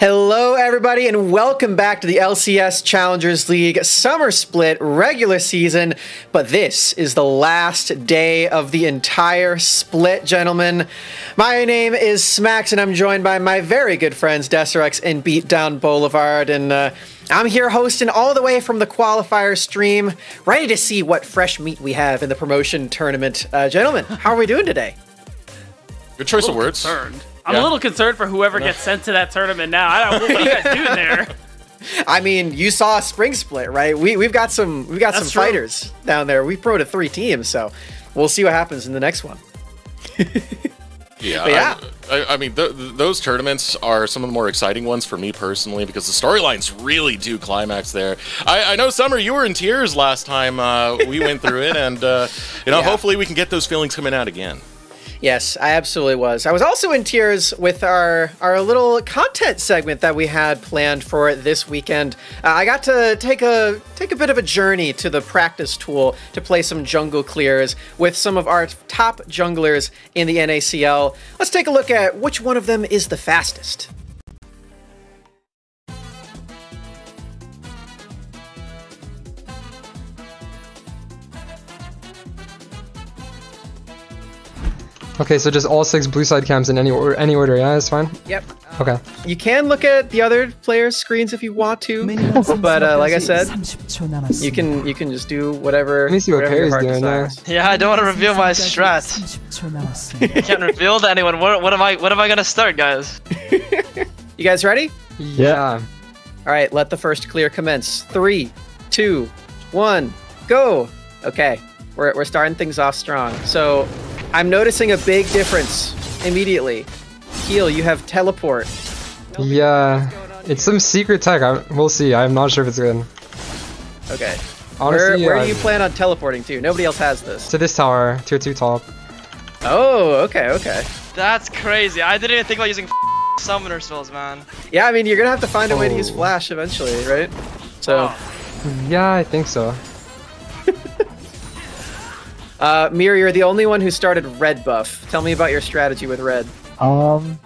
Hello, everybody, and welcome back to the LCS Challengers League Summer Split regular season. But this is the last day of the entire split, gentlemen. My name is Smacks, and I'm joined by my very good friends Deserex and Beatdown Boulevard. And uh, I'm here hosting all the way from the qualifier stream, ready to see what fresh meat we have in the promotion tournament. Uh, gentlemen, how are we doing today? Good choice of words. Concerned. I'm Yeah. a little concerned for whoever gets sent to that tournament now. I don't, know what are you guys doing there? I mean, you saw a spring split, right? We we've got some we've got That's some true. fighters down there. We pro to three teams, so we'll see what happens in the next one. Yeah, But yeah. I, I, I mean, th- th- those tournaments are some of the more exciting ones for me personally because the storylines really do climax there. I, I know, Summer, you were in tears last time uh, we went through it, and uh, you know, Yeah. hopefully we can get those feelings coming out again. Yes, I absolutely was. I was also in tears with our our little content segment that we had planned for this weekend. Uh, I got to take a take a bit of a journey to the practice tool to play some jungle clears with some of our top junglers in the NACL. Let's take a look at which one of them is the fastest. Okay, so just all six blue side cams in any or any order, yeah, that's fine. Yep. Okay. You can look at the other players' screens if you want to, but uh, like I said, you can you can just do whatever. Let me see what whatever Perry's doing there. Yeah, I don't want to reveal my strat. I can't reveal to anyone. What, what am I? What am I gonna start, guys? You guys ready? Yeah. All right, let the first clear commence. Three, two, one, go. Okay, we're, we're starting things off strong. So I'm noticing a big difference immediately. Heal, you have teleport. Yeah. It's some secret tech. I, we'll see. I'm not sure if it's good. Okay. Honestly, where where do you plan on teleporting to? Nobody else has this. to this tower, tier two top. Oh, okay, okay. That's crazy. I didn't even think about using summoner spells, man. Yeah, I mean, you're gonna have to find a way to use Oh. flash eventually, right? So, Yeah, I think so. Uh, Mir, you're the only one who started red buff. Tell me about your strategy with red. Um,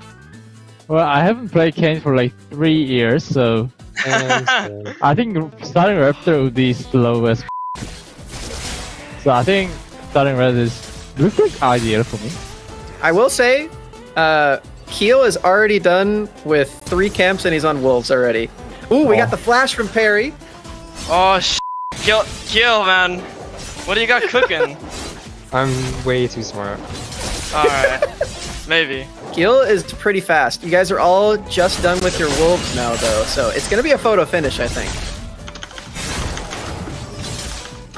well, I haven't played Kayn for like three years, so uh, I think starting Raptor would be slowest. So I think starting Red is looks like ideal for me. I will say, uh, Keel is already done with three camps and he's on wolves already. Ooh, we got Oh. the flash from Perry. Oh sh! Keel, kill, man. What do you got cooking? I'm way too smart. All right, maybe. Keel is pretty fast. You guys are all just done with your wolves now, though, so it's gonna be a photo finish, I think.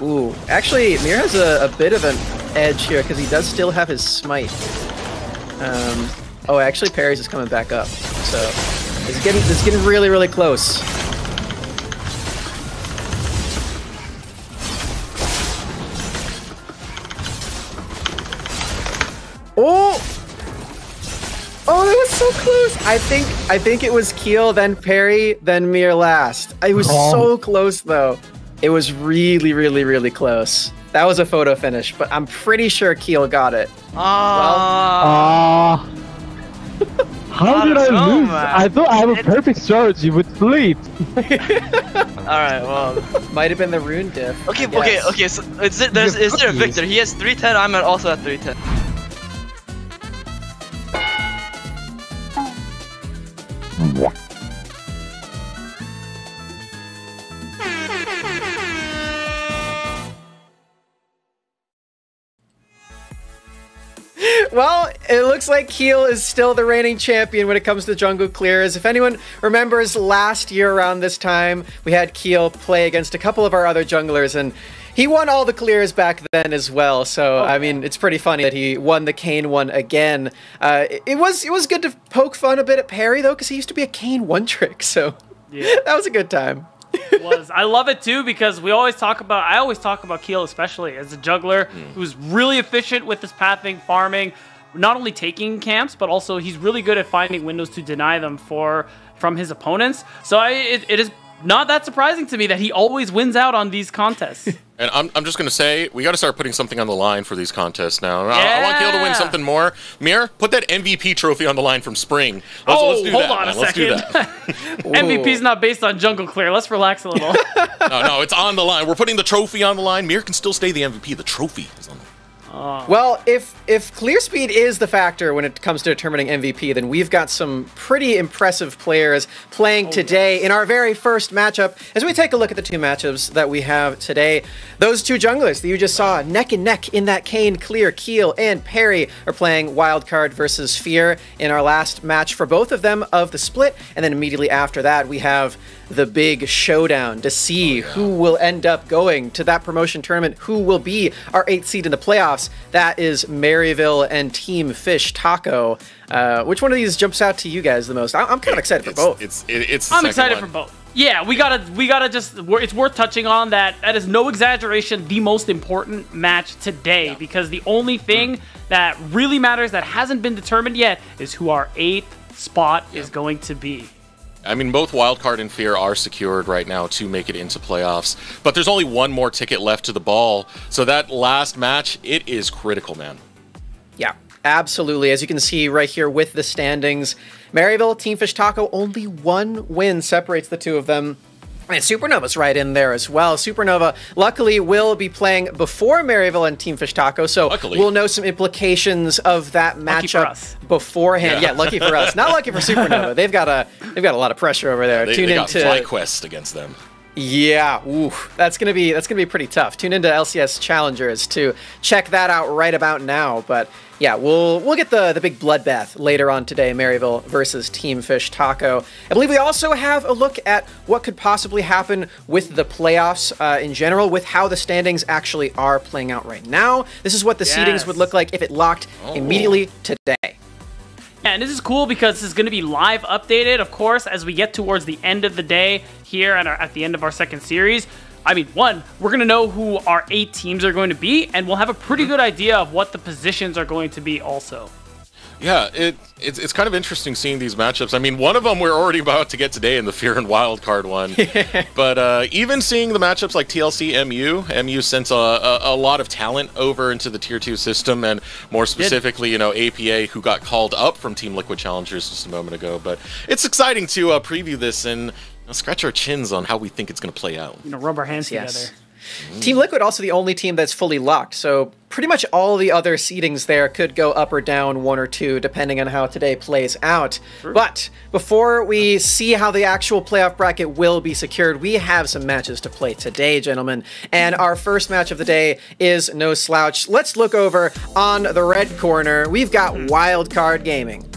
Ooh, actually, Mir has a, a bit of an edge here because he does still have his smite. Um, oh, actually, Perry's is coming back up, so it's getting it's getting really really close. Oh! Oh, that was so close. I think I think it was Keel, then Perry, then Mir last. It was Oh. so close though. It was really, really, really close. That was a photo finish, but I'm pretty sure Keel got it. Ah. Ah. how did I know, lose? man. I thought I have a perfect strategy with fleet. all right. Well. Might have been the rune diff. Okay. Okay. Okay. So is, it, there's, is there a. Victor? He has 310. I'm at also at 310. It looks like Keel is still the reigning champion when it comes to jungle clears. If anyone remembers last year around this time, we had Keel play against a couple of our other junglers and he won all the clears back then as well. So I mean, it's pretty funny that he won the Kayn one again. Uh, it, it was it was good to poke fun a bit at Perry though, because he used to be a Kayn one trick. So Yeah. that was a good time. was. I love it too because we always talk about. I always talk about Keel, especially as a jungler who's really efficient with his pathing, farming, not only taking camps, but also he's really good at finding windows to deny them for from his opponents. So I, it, it is not that surprising to me that he always wins out on these contests. And I'm, I'm just going to say, we got to start putting something on the line for these contests now. I, I want Keel to win something more. Mir, put that MVP trophy on the line from spring. Let's, oh, let's do hold that. on a man. Let's do second. that. MVP's not based on Jungle Clear. Let's relax a little. No, no, it's on the line. We're putting the trophy on the line. Mir can still stay the MVP. The trophy is on the line. Oh. Well, if if clear speed is the factor when it comes to determining MVP, then we've got some pretty impressive players playing oh, today in our very first matchup. As we take a look at the two matchups that we have today, those two junglers that you just saw neck and neck in that Kayn, Clear, Keel, and Perry are playing Wildcard versus Fear in our last match for both of them of the split, and then immediately after that we have the big showdown to see who will end up going to that promotion tournament, who will be our eighth seed in the playoffs. That is Maryville and Team Fish Taco. Uh, which one of these jumps out to you guys the most? I- I'm kind of excited for It's, both. it's, it, it's I'm excited one. for both. Yeah, we gotta, we gotta just. we're- It's worth touching on that. That is no exaggeration. The most important match today, because the only thing that really matters that hasn't been determined yet is who our eighth spot is going to be. I mean, both Wildcard and Fear are secured right now to make it into playoffs. But there's only one more ticket left to the ball. So that last match, it is critical, man. Yeah, absolutely. As you can see right here with the standings, Maryville, Team Fish Taco, only one win separates the two of them. And Supernova's right in there as well. Supernova, luckily, will be playing before Maryville and Team Fish Taco, so Luckily. we'll know some implications of that Lucky for matchup us. beforehand. Yeah. Yeah. lucky for us. Not lucky for Supernova. They've got a they've got a lot of pressure over there. They, Tune they got into FlyQuest against them. yeah, ooh, that's gonna be that's gonna be pretty tough. Tune into LCS Challengers to check that out right about now. But yeah, we'll we'll get the the big bloodbath later on today. Maryville versus Team Fish Taco. I believe we also have a look at what could possibly happen with the playoffs uh, in general, with how the standings actually are playing out right now. This is what the seedings would look like if it locked immediately today. Yeah, and this is cool because this is going to be live updated, of course, as we get towards the end of the day here at, our, at the end of our second series. I mean, one, we're going to know who our eight teams are going to be, and we'll have a pretty good idea of what the positions are going to be also. Yeah, it, it's, it's kind of interesting seeing these matchups. I mean, one of them we're already about to get today in the Fear and Wild card one. but uh, even seeing the matchups like TLC MU, MU sent a, a, a lot of talent over into the Tier 2 system, and more specifically, you know, APA, who got called up from Team Liquid Challengers just a moment ago. But it's exciting to uh, preview this and you know, scratch our chins on how we think it's going to play out. You know, rub our hands Yes. together. Mm. Team Liquid also the only team that's fully locked, so pretty much all the other seedings there could go up or down one or two depending on how today plays out. But before we see how the actual playoff bracket will be secured, we have some matches to play today, gentlemen. And our first match of the day is no slouch. Let's look over on the red corner. We've got hmm. Wild Card Gaming.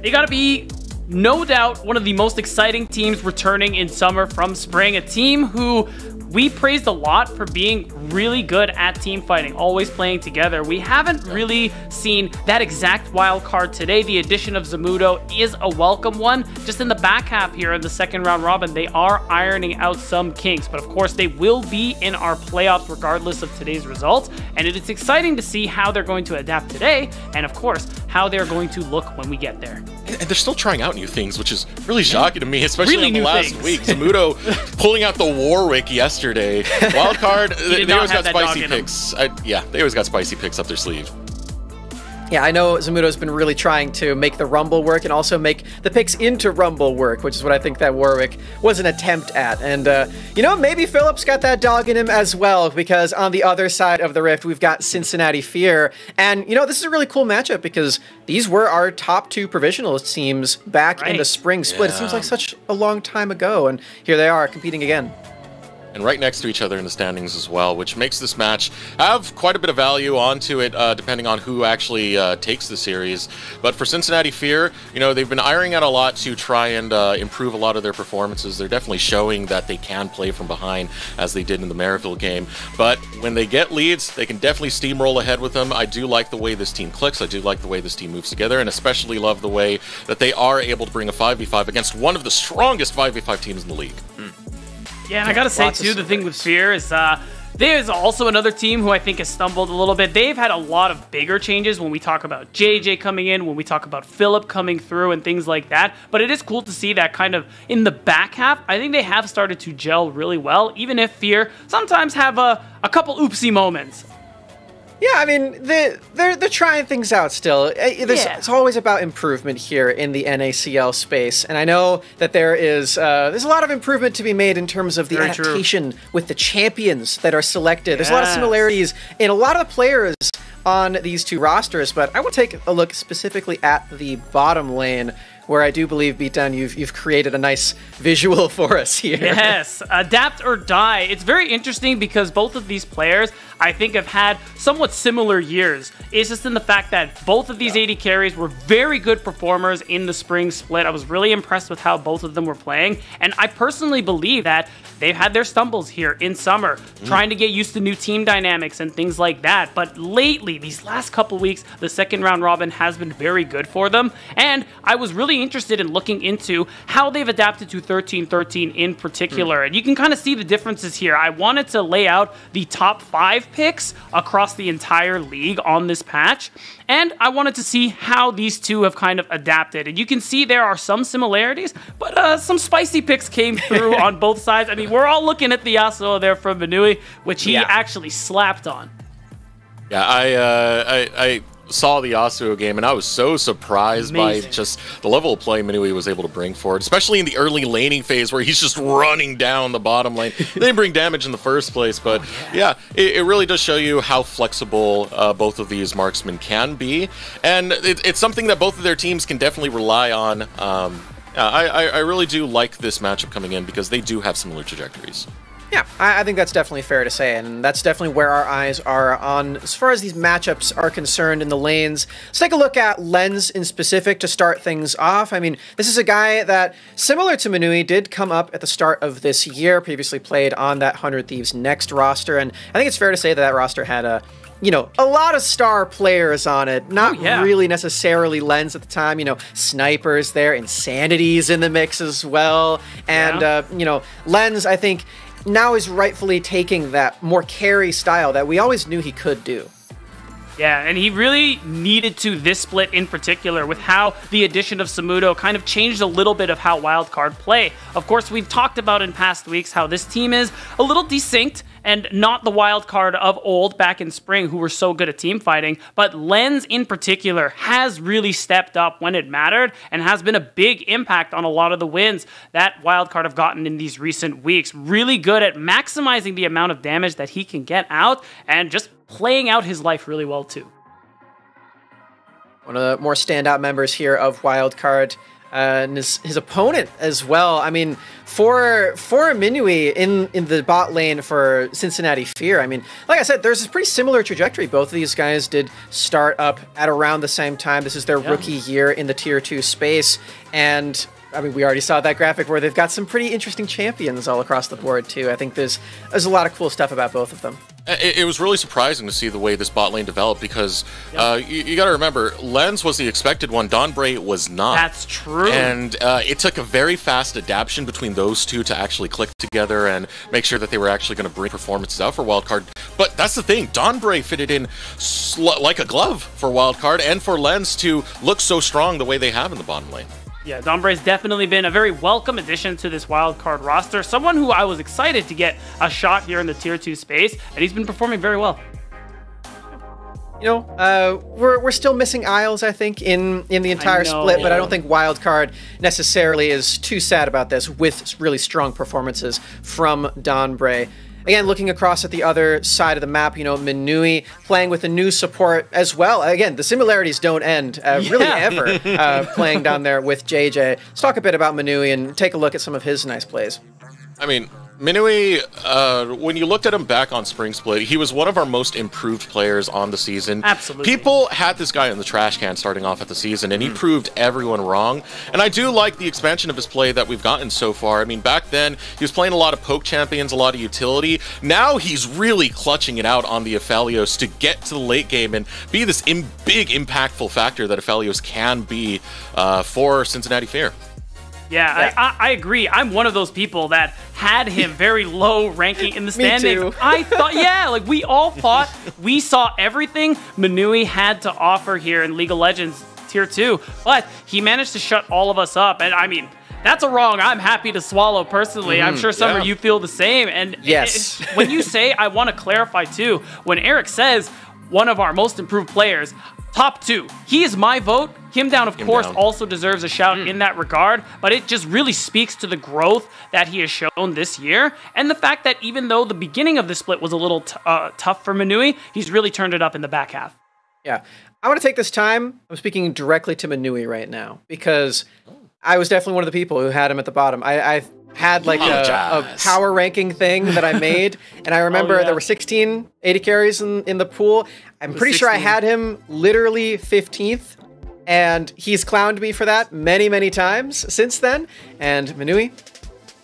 They got to be, no doubt, one of the most exciting teams returning in summer from spring. A team who we praised a lot for being really good at team fighting, always playing together. We haven't really seen that exact wild card today. The addition of Zamudo is a welcome one. Just in the back half here in the second round robin, they are ironing out some kinks, but of course they will be in our playoffs regardless of today's results. And it is exciting to see how they're going to adapt today, and of course, how they're going to look when we get there. And they're still trying out new things, which is really shocking to me, especially Really in the last things. week. Zamudo pulling out the Warwick yesterday. Wildcard, they, did they not always got spicy picks. I, yeah, they always got spicy picks up their sleeve. Yeah, I know Zamudo's been really trying to make the Rumble work and also make the picks into Rumble work, which is what I think that Warwick was an attempt at. And, uh, you know, maybe Phillips got that dog in him as well, because on the other side of the rift, we've got Cincinnati Fear. And, you know, this is a really cool matchup because these were our top two provisional teams back in the spring split. It seems like such a long time ago, and here they are competing again. And right next to each other in the standings as well, which makes this match have quite a bit of value onto it, uh, depending on who actually uh, takes the series. But for Cincinnati Fear, you know, they've been ironing out a lot to try and uh, improve a lot of their performances. They're definitely showing that they can play from behind, as they did in the Maryville game. But when they get leads, they can definitely steamroll ahead with them. I do like the way this team clicks. I do like the way this team moves together, and especially love the way that they are able to bring a 5v5 against one of the strongest 5v5 teams in the league. Yeah, and I gotta say Lots too, the thing with Fear is uh, There's also another team who I think has stumbled a little bit. They've had a lot of bigger changes when we talk about JJ coming in, when we talk about Philip coming through, and things like that. But it is cool to see that kind of in the back half. I think they have started to gel really well, even if Fear sometimes have a, a couple oopsie moments. Yeah, I mean, they, they're they're trying things out still. Eh, There's, Yeah. It's always about improvement here in the NACL space, and I know that there is uh, there's a lot of improvement to be made in terms of the Very true. adaptation with the champions that are selected. There's a lot of similarities in a lot of the players on these two rosters, but I will take a look specifically at the bottom lane. Where I do believe, Beatdown, you've you've created a nice visual for us here. Yes, adapt or die. It's very interesting because both of these players, I think, have had somewhat similar years. It's just in the fact that both of these AD carries were very good performers in the spring split. I was really impressed with how both of them were playing, and I personally believe that they've had their stumbles here in summer, mm. trying to get used to new team dynamics and things like that. But lately, these last couple weeks, the second round robin has been very good for them, and I was really interested in looking into how they've adapted to 13-13 in particular. Hmm. And you can kind of see the differences here. I wanted to lay out the top five picks across the entire league on this patch. And I wanted to see how these two have kind of adapted. And you can see there are some similarities, but uh, some spicy picks came through on both sides. I mean, we're all looking at the Yasuo there from Manui, which he Yeah. actually slapped on. Yeah, I, uh, I I saw the Yasuo game and I was so surprised Amazing. by just the level of play Minui was able to bring forward, especially in the early laning phase where he's just running down the bottom lane. they didn't bring damage in the first place, but yeah, it, it really does show you how flexible uh, both of these marksmen can be, and it, it's something that both of their teams can definitely rely on. Um, yeah, I, I, I really do like this matchup coming in because they do have similar trajectories. Yeah, I, I think that's definitely fair to say, and that's definitely where our eyes are on as far as these matchups are concerned in the lanes. Let's take a look at Lens in specific to start things off. I mean, this is a guy that, similar to Manui, did come up at the start of this year, previously played on that 100 Thieves Next roster, and I think it's fair to say that that roster had a you know, a lot of star players on it. Not Oh, yeah. really necessarily Lens at the time. You know, Snipers there, Insanity's in the mix as well. And, Yeah. uh, you know, Lens, I think, now is rightfully taking that more carry style that we always knew he could do. Yeah, and he really needed to this split in particular with how the addition of Zamudo kind of changed a little bit of how wildcard play. Of course, we've talked about in past weeks how this team is a little desynced and not the wild card of old back in spring who were so good at team fighting, but Lens in particular has really stepped up when it mattered and has been a big impact on a lot of the wins that wild card have gotten in these recent weeks. Really good at maximizing the amount of damage that he can get out and just playing out his life really well too. One of the more standout members here of Wildcard. Uh, and his, his opponent as well. I mean, for for Minui in in the bot lane for Cincinnati Fear. I mean, like I said, there's a pretty similar trajectory. Both of these guys did start up at around the same time. This is their rookie year in the tier two space, and I mean, we already saw that graphic where they've got some pretty interesting champions all across the board too. I think there's there's a lot of cool stuff about both of them. It, it was really surprising to see the way this bot lane developed because uh, you, you got to remember, Lens was the expected one, Don Bray was not. That's true. And uh, it took a very fast adaptation between those two to actually click together and make sure that they were actually going to bring performances out for Wildcard. But that's the thing, Don Bray fitted in like a glove for Wildcard and for Lens to look so strong the way they have in the bottom lane. Yeah, Dombray's definitely been a very welcome addition to this wild card roster. Someone who I was excited to get a shot here in the tier two space, and he's been performing very well. You know, uh, we're, we're still missing Isles, I think, in, in the entire split, but I don't think Wildcard necessarily is too sad about this with really strong performances from Don Bray. Again, looking across at the other side of the map, you know, Minui playing with a new support as well. Again, the similarities don't end uh, really Yeah. ever uh, playing down there with JJ. Let's talk a bit about Minui and take a look at some of his nice plays. I mean, Minui, uh, when you looked at him back on Spring Split, he was one of our most improved players on the season. Absolutely. People had this guy in the trash can starting off at the season, and he proved everyone wrong. And I do like the expansion of his play that we've gotten so far. I mean, back then, he was playing a lot of poke champions, a lot of utility. Now he's really clutching it out on the Aphelios to get to the late game and be this Im- big, impactful factor that Aphelios can be uh, for Cincinnati Fear. Yeah, Yeah. I, I, I agree. I'm one of those people that had him very low ranking in the Me standings. too. I thought, yeah, like we all thought we saw everything Manui had to offer here in League of Legends Tier 2, but he managed to shut all of us up. And I mean, that's a wrong I'm happy to swallow personally. I'm sure some yeah. of you feel the same. And Mm-hmm. Yes. it- when you say, I want to clarify too, when Eric says one of our most improved players, top two, he is my vote. Him down, of Him course, down. also deserves a shout Hmm. in that regard, but it just really speaks to the growth that he has shown this year and the fact that even though the beginning of the split was a little t- uh, tough for Manui, he's really turned it up in the back half. Yeah. I want to take this time. I'm speaking directly to Manui right now because I was definitely one of the people who had him at the bottom. I, I had like a, a power ranking thing that I made, and I remember Oh, yeah. there were 16 AD carries in, in the pool. I'm pretty sure I had him literally 15th, and he's clowned me for that many, many times since then. And Manui,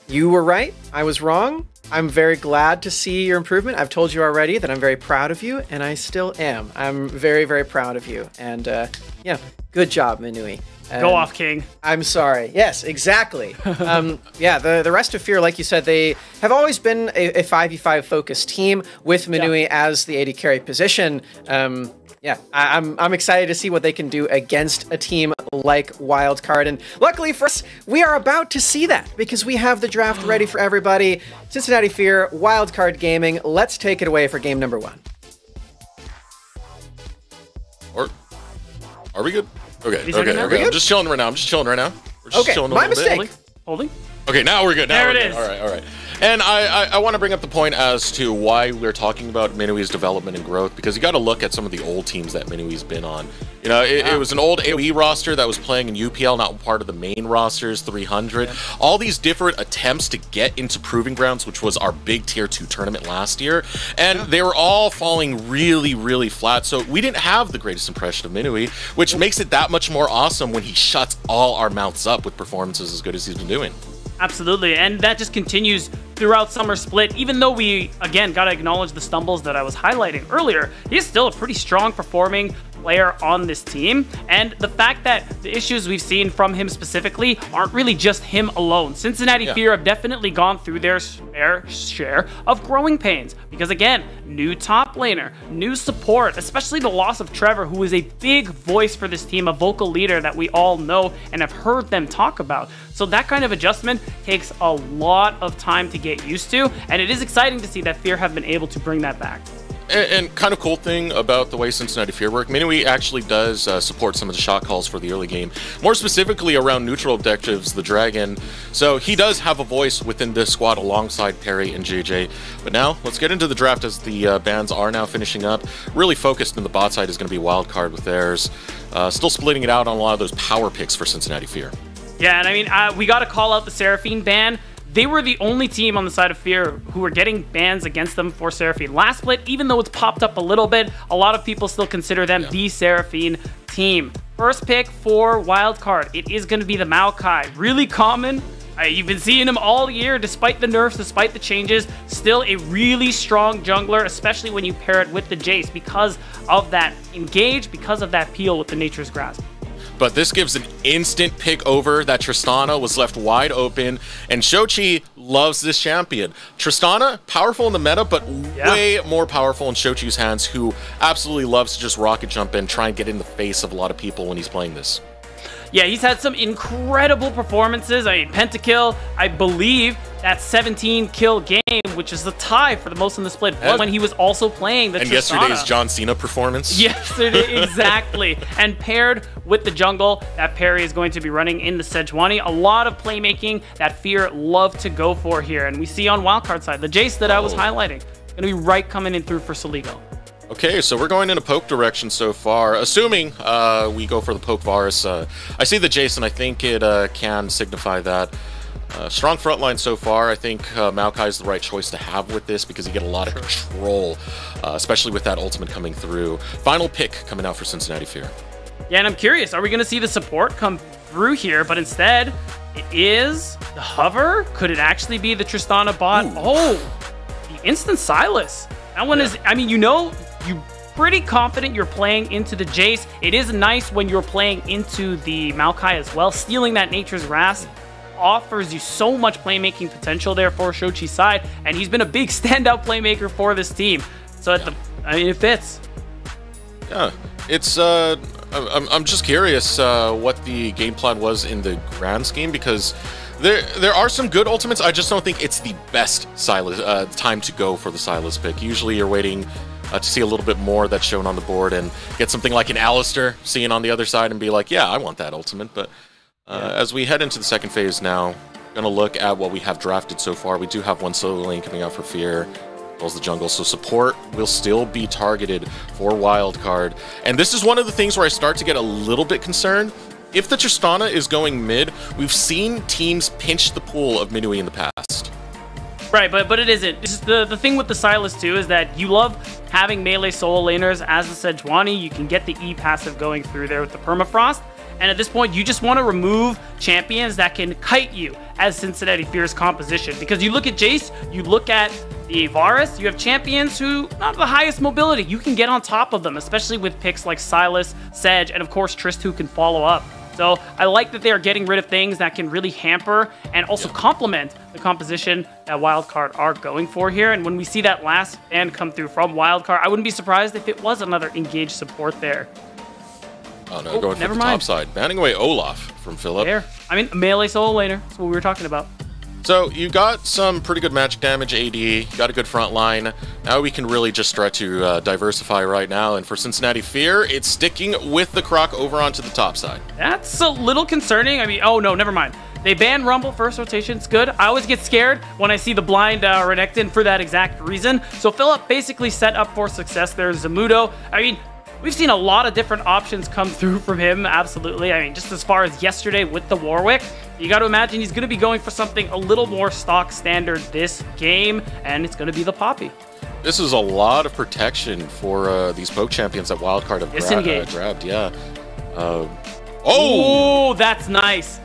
you were right. I was wrong. I'm very glad to see your improvement. I've told you already that I'm very proud of you, and I still am. I'm very, very proud of you. And uh, yeah, good job, Minui. Go off, King. I'm sorry. Yes, exactly. um, yeah, the, the rest of Fear, like you said, they have always been a, a 5v5 focused team with Minui as the AD carry position. Um, yeah, I, I'm, I'm excited to see what they can do against a team like Wildcard. And luckily for us, we are about to see that because we have the draft ready for everybody. Cincinnati Fear, Wildcard Gaming. Let's take it away for game number one. Are we good? Okay, He's okay, okay. We I'm just chilling right now. I'm just chilling right now. We're just Okay, chilling a my little bit. mistake. Holding? Okay, now we're good. Now There we're it good. is. All right, all right. And I, I, I want to bring up the point as to why we're talking about Minui's development and growth because you got to look at some of the old teams that Minui's been on. You know, it, it was an old AOE roster that was playing in UPL, not part of the main rosters, 300. All these different attempts to get into Proving Grounds, which was our big tier two tournament last year, and they were all falling really, really flat. So we didn't have the greatest impression of Minui, which makes it that much more awesome when he shuts all our mouths up with performances as good as he's been doing. Absolutely, and that just continues throughout Summer Split. Even though we, again, got to acknowledge the stumbles that I was highlighting earlier, he's still a pretty strong performing player on this team. And the fact that the issues we've seen from him specifically aren't really just him alone. Cincinnati Yeah. Fear have definitely gone through their fair share of growing pains. Because again, new top laner, new support, especially the loss of Trevor, who is a big voice for this team, a vocal leader that we all know and have heard them talk about. So that kind of adjustment takes a lot of time to get used to, and it is exciting to see that Fear have been able to bring that back. And, and kind of cool thing about the way Cincinnati Fear work, Minui actually does uh, support some of the shot calls for the early game, more specifically around neutral objectives, the Dragon. So he does have a voice within this squad alongside Perry and JJ. But now let's get into the draft as the uh, bands are now finishing up. Really focused in the bot side is going to be wild card with theirs. Uh, still splitting it out on a lot of those power picks for Cincinnati Fear. Yeah, and I mean, uh, we got to call out the Seraphine ban. They were the only team on the side of Fear who were getting bans against them for Seraphine. Last split, even though it's popped up a little bit, a lot of people still consider them the Seraphine team. First pick for Wildcard, it is going to be the Maokai. Really common. Uh, you've been seeing him all year, despite the nerfs, despite the changes. Still a really strong jungler, especially when you pair it with the Jace because of that engage, because of that peel with the Nature's Grasp. But this gives an instant pick over that Tristana was left wide open, and Shochi loves this champion. Tristana, powerful in the meta, but Yeah. way more powerful in Shochi's hands, who absolutely loves to just rocket jump and try and get in the face of a lot of people when he's playing this. Yeah, he's had some incredible performances. I mean, Pentakill, I believe that 17 kill game, which is the tie for the most in the split, was And- when he was also playing the And Tristana. yesterday's John Cena performance. Yesterday, exactly. and paired with the jungle, that Perry is going to be running in the Sejuani. A lot of playmaking that Fear love to go for here. And we see on wildcard side, the Jace that I was Oh. highlighting, going to be right coming in through for Soligo. Okay, so we're going in a poke direction so far. Assuming uh, we go for the poke Varus, uh, I see the Jason. I think it uh, can signify that. Uh, strong front line so far. I think uh, Maokai is the right choice to have with this because you get a lot of control, uh, especially with that ultimate coming through. Final pick coming out for Cincinnati Fear. Yeah, and I'm curious, are we going to see the support come through here? But instead, it is the hover. Could it actually be the Tristana bot? Oh, the instant Sylas. That one is, I mean, you know, you pretty confident you're playing into the Jace. It is nice when you're playing into the Maokai as well, stealing that Nature's Wrath. offers you so much playmaking potential there for Shochi's side, and he's been a big standout playmaker for this team. So at the, I mean, it fits. Yeah, it's. Uh, I'm, I'm just curious uh, what the game plan was in the grand scheme because there there are some good ultimates. I just don't think it's the best Sylas uh, time to go for the Sylas pick. Usually, you're waiting uh, to see a little bit more that's shown on the board and get something like an Alistar seeing on the other side and be like, yeah, I want that ultimate. But uh, as we head into the second phase now, gonna look at what we have drafted so far. We do have one solo lane coming out for Fear. as well as the jungle, so support will still be targeted for wildcard. And this is one of the things where I start to get a little bit concerned. If the Tristana is going mid, we've seen teams pinch the pool of Minui in the past. Right, but but it isn't. This is the the thing with the Sylas too is that you love having melee solo laners as the Sejuani. You can get the E passive going through there with the permafrost. And at this point, you just want to remove champions that can kite you as Cincinnati Fear's composition. Because you look at Jace, you look at the Varus, you have champions who not the highest mobility. You can get on top of them, especially with picks like Sylas, Sedge, and of course Trist who can follow up. So I like that they are getting rid of things that can really hamper and also complement the composition that Wildcard are going for here. And when we see that last band come through from Wildcard, I wouldn't be surprised if it was another engaged support there. Oh no, Oh, going for the mind. top side. Banning away Olaf from Philip. There. I mean, melee solo laner. That's what we were talking about. So you got some pretty good magic damage AD, got a good front line. Now we can really just try to uh, diversify right now. And for Cincinnati Fear, it's sticking with the Croc over onto the top side. That's a little concerning. I mean, oh no, never mind. They ban Rumble first rotation. It's good. I always get scared when I see the blind uh, Renekton for that exact reason. So Philip basically set up for success there. Zamudo. I mean, we've seen a lot of different options come through from him. Absolutely. I mean, just as far as yesterday with the Warwick, you got to imagine he's going to be going for something a little more stock standard this game, and it's going to be the Poppy. This is a lot of protection for uh, these poke champions that Wildcard have gra- uh, grabbed. Yeah. Uh, oh! Oh, that's nice.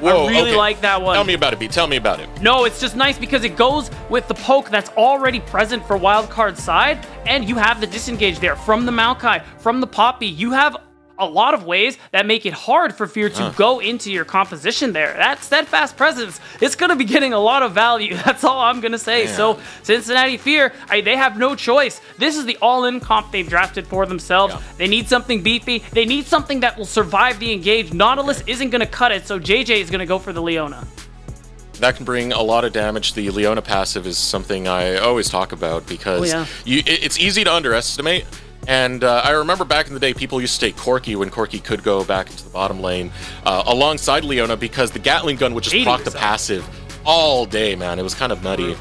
Whoa, I really okay. like that one. Tell me about it, B. Tell me about it. No, it's just nice because it goes with the poke that's already present for wildcard side, and you have the disengage there from the Maokai, from the Poppy. You have a lot of ways that make it hard for Fear to go into your composition there. That steadfast presence, it's going to be getting a lot of value. That's all I'm going to say. So, Cincinnati Fear, I, they have no choice. This is the all in comp they've drafted for themselves. Yeah. They need something beefy. They need something that will survive the engage. Nautilus isn't going to cut it, so JJ is going to go for the Leona. That can bring a lot of damage. The Leona passive is something I always talk about because Oh, yeah. you, it- it's easy to underestimate. And uh, I remember back in the day, people used to take Corki when Corki could go back into the bottom lane uh, alongside Leona because the Gatling gun would just proc the passive all day, man. It was kind of nutty.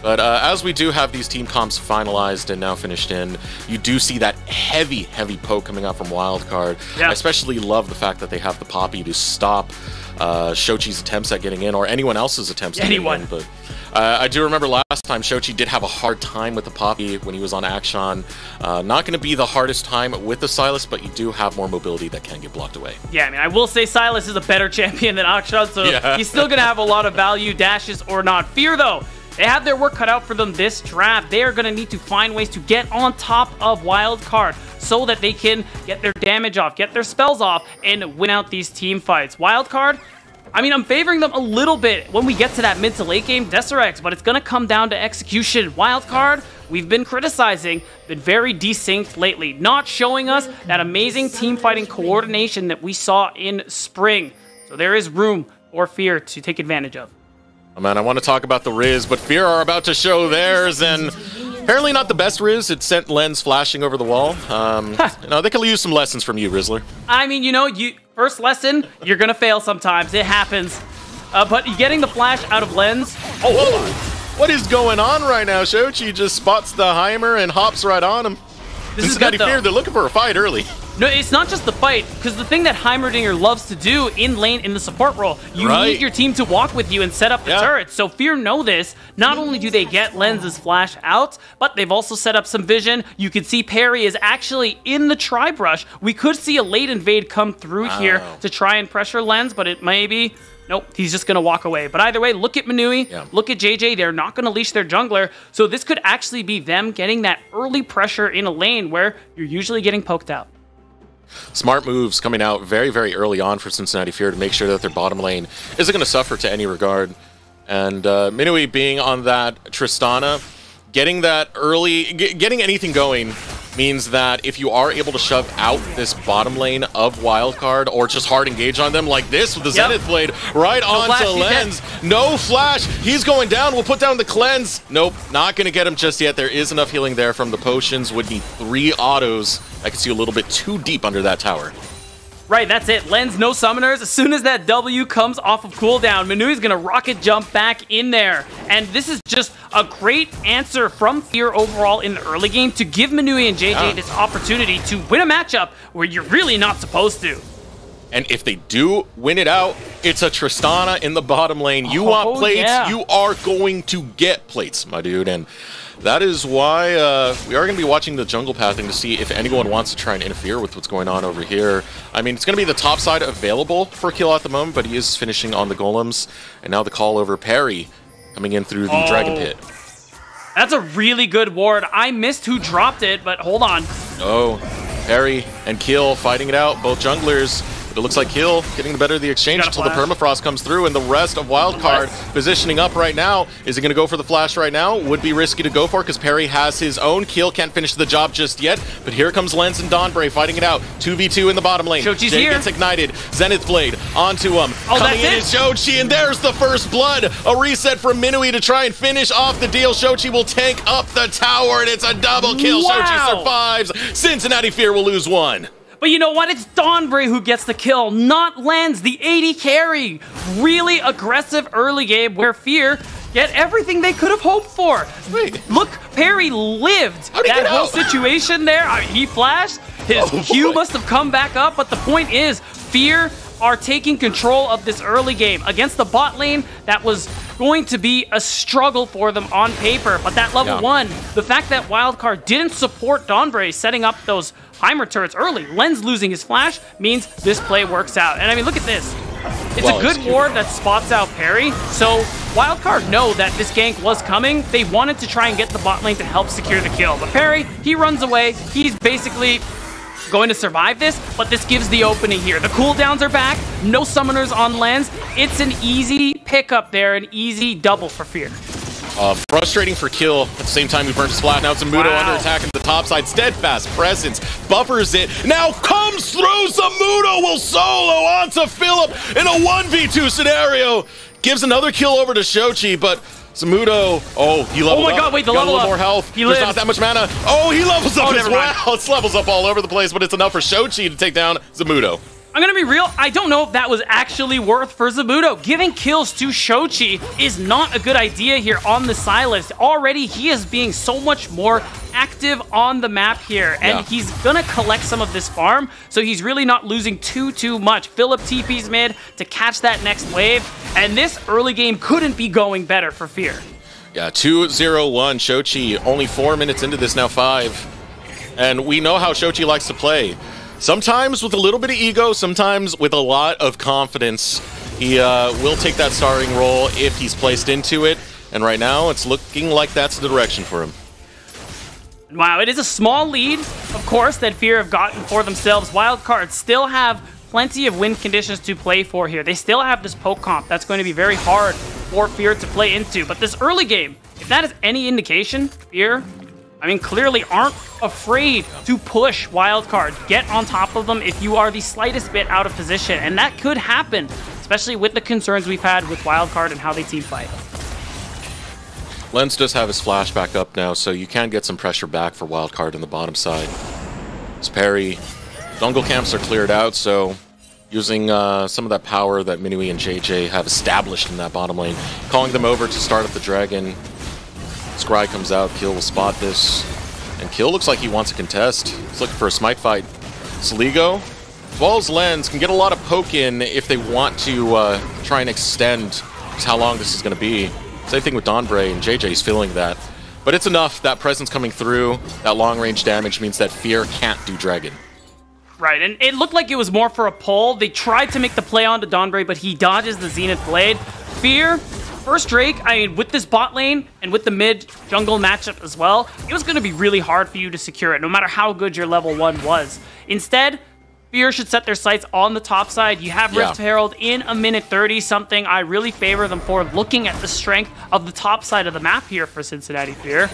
But uh, as we do have these team comps finalized and now finished in, you do see that heavy, heavy poke coming out from Wildcard. Yeah. I especially love the fact that they have the Poppy to stop uh, Shochi's attempts at getting in, or anyone else's attempts at Anyone. getting in. But uh, I do remember last time Shochi did have a hard time with the Poppy when he was on Akshan. Uh, not going to be the hardest time with the Sylas, but you do have more mobility that can get blocked away. Yeah, I mean, I will say Sylas is a better champion than Akshan, so Yeah. he's still going to have a lot of value, dashes or not. Fear, though, they have their work cut out for them this draft. They are going to need to find ways to get on top of Wild Card so that they can get their damage off, get their spells off, and win out these team fights. Wild Card, I mean, I'm favoring them a little bit when we get to that mid to late game Deserex, but it's going to come down to execution. Wild card, we've been criticizing, been very desynced lately, not showing us that amazing team fighting coordination that we saw in spring. So there is room for Fear to take advantage of. Oh, man, I want to talk about the Riz, but Fear are about to show theirs, and apparently not the best Riz. It sent Lens flashing over the wall. Um, you know, they could use some lessons from you, Rizzler. I mean, you know, you first lesson, you're gonna fail sometimes. It happens. Uh, but getting the flash out of lens, Oh, hold on. What is going on right now? Shochi just spots the Heimer and hops right on him. This is Cincinnati good though. Fear, they're looking for a fight early. No, it's not just the fight, because the thing that Heimerdinger loves to do in lane in the support role, you Right. need your team to walk with you and set up the Yeah. turrets. So Fear know this. Not only do they get Lens's flash out, but they've also set up some vision. You can see Perry is actually in the tri brush. We could see a late invade come through here to try and pressure Lens, but it may be. Nope, he's just gonna walk away. But either way, look at Manui, Yeah. look at JJ. They're not gonna leash their jungler, so this could actually be them getting that early pressure in a lane where you're usually getting poked out. Smart moves coming out very, very early on for Cincinnati Fear to make sure that their bottom lane isn't going to suffer to any regard. And uh, Minui being on that Tristana, getting that early, getting anything going means that if you are able to shove out this bottom lane of Wildcard or just hard engage on them like this with the Yep. Zenith Blade right No onto flash. Lens. No flash. He's going down. We'll put down the cleanse. Nope, not going to get him just yet. There is enough healing there from the potions. Would need three autos. I can see a little bit too deep under that tower. Right, that's it. Lens, no summoners. As soon as that W comes off of cooldown, Manui's gonna rocket jump back in there. And this is just a great answer from Fear overall in the early game to give Manui and JJ Yeah. this opportunity to win a matchup where you're really not supposed to. And if they do win it out, it's a Tristana in the bottom lane. You Oh, want plates, yeah. you are going to get plates, my dude. And that is why uh, we are going to be watching the jungle pathing to see if anyone wants to try and interfere with what's going on over here. I mean, it's going to be the top side available for kill at the moment, but he is finishing on the golems. And now the call over Perry coming in through the Oh. Dragon Pit. That's a really good ward. I missed who dropped it, but hold on. Oh, Perry and Keel fighting it out, both junglers. It looks like Keel getting the better of the exchange until the permafrost comes through, and the rest of Wildcard positioning up right now. Is he going to go for the flash right now? Would be risky to go for because Perry has his own. Keel can't finish the job just yet, but here comes Lens and Donbray fighting it out. 2v2 in the bottom lane. Shochi's Jay here. gets ignited. Zenith Blade onto him. Oh, Coming in that's is it? Shochi, and there's the first blood. A reset from Minui to try and finish off the deal. Shochi will tank up the tower, and it's a double kill. Wow. Shochi survives. Cincinnati Fear will lose one. But you know what? It's Donbray who gets the kill, not Lens, the AD carry. Really aggressive early game where Fear get everything they could have hoped for. Wait. Look, Perry lived that whole out? situation there. I mean, he flashed. His Oh, Q boy. must have come back up, but the point is, Fear are taking control of this early game against the bot lane that was going to be a struggle for them on paper. But that level Yeah. one, the fact that Wildcard didn't support Donbray setting up those Heimer turrets early, Lens losing his flash means this play works out. And I mean, look at this. It's Well a good executed. ward that spots out Perry. So Wildcard know that this gank was coming. They wanted to try and get the bot lane to help secure the kill. But Perry, he runs away. He's basically going to survive this, but this gives the opening here. The cooldowns are back, no summoners on Lens. It's an easy pickup there, an easy double for Fear. Uh, frustrating for Keel. At the same time, he burns his flat. Now it's Zamudo Wow. under attack at the top side. Steadfast presence buffers it. Now comes through. Zamudo will solo onto Philip in a 1v2 scenario. Gives another kill over to Shochi, but Zamudo, oh, he leveled my up. God, wait, the Got level a little up. more health. He There's lives. not that much mana. Oh, he levels oh, up Oh, as never mind. well. It's levels up all over the place, but it's enough for Shochi to take down Zamudo. I'm gonna be real, I don't know if that was actually worth for Zamudo. Giving kills to Shochi is not a good idea here on the Sylas. Already, he is being so much more active on the map here, and Yeah. he's gonna collect some of this farm, so he's really not losing too, too much. Philip TP's mid to catch that next wave, and this early game couldn't be going better for Fear. Yeah, 2-0-1. Shochi only four minutes into this, now five. And we know how Shochi likes to play. Sometimes with a little bit of ego, sometimes with a lot of confidence. He uh, will take that starring role if he's placed into it. And right now, it's looking like that's the direction for him. Wow, it is a small lead, of course, that Fear have gotten for themselves. Wildcards still have plenty of win conditions to play for here. They still have this poke comp that's going to be very hard for Fear to play into. But this early game, if that is any indication, Fear, I mean, clearly aren't afraid to push Wildcard. Get on top of them if you are the slightest bit out of position. And that could happen, especially with the concerns we've had with Wildcard and how they team fight. Lens does have his flash back up now, so you can get some pressure back for Wildcard on the bottom side. As Perry, jungle camps are cleared out, so using uh, some of that power that Minui and JJ have established in that bottom lane, calling them over to start up the dragon. Scry comes out, Keel will spot this, and Keel looks like he wants to contest. He's looking for a smite fight. Soligo, as Lens, can get a lot of poke in if they want to uh, try and extend how long this is going to be. Same thing with Donbray and JJ's feeling that. But it's enough, that presence coming through, that long range damage means that Fear can't do Dragon. Right, and it looked like it was more for a pull. They tried to make the play onto Donbray, but he dodges the Zenith Blade. Fear, first Drake, I mean, with this bot lane and with the mid jungle matchup as well, it was going to be really hard for you to secure it, no matter how good your level 1 was. Instead, Fear should set their sights on the top side. You have Rift Yeah. Herald in a minute 30 something. I really favor them for looking at the strength of the top side of the map here for Cincinnati Fear.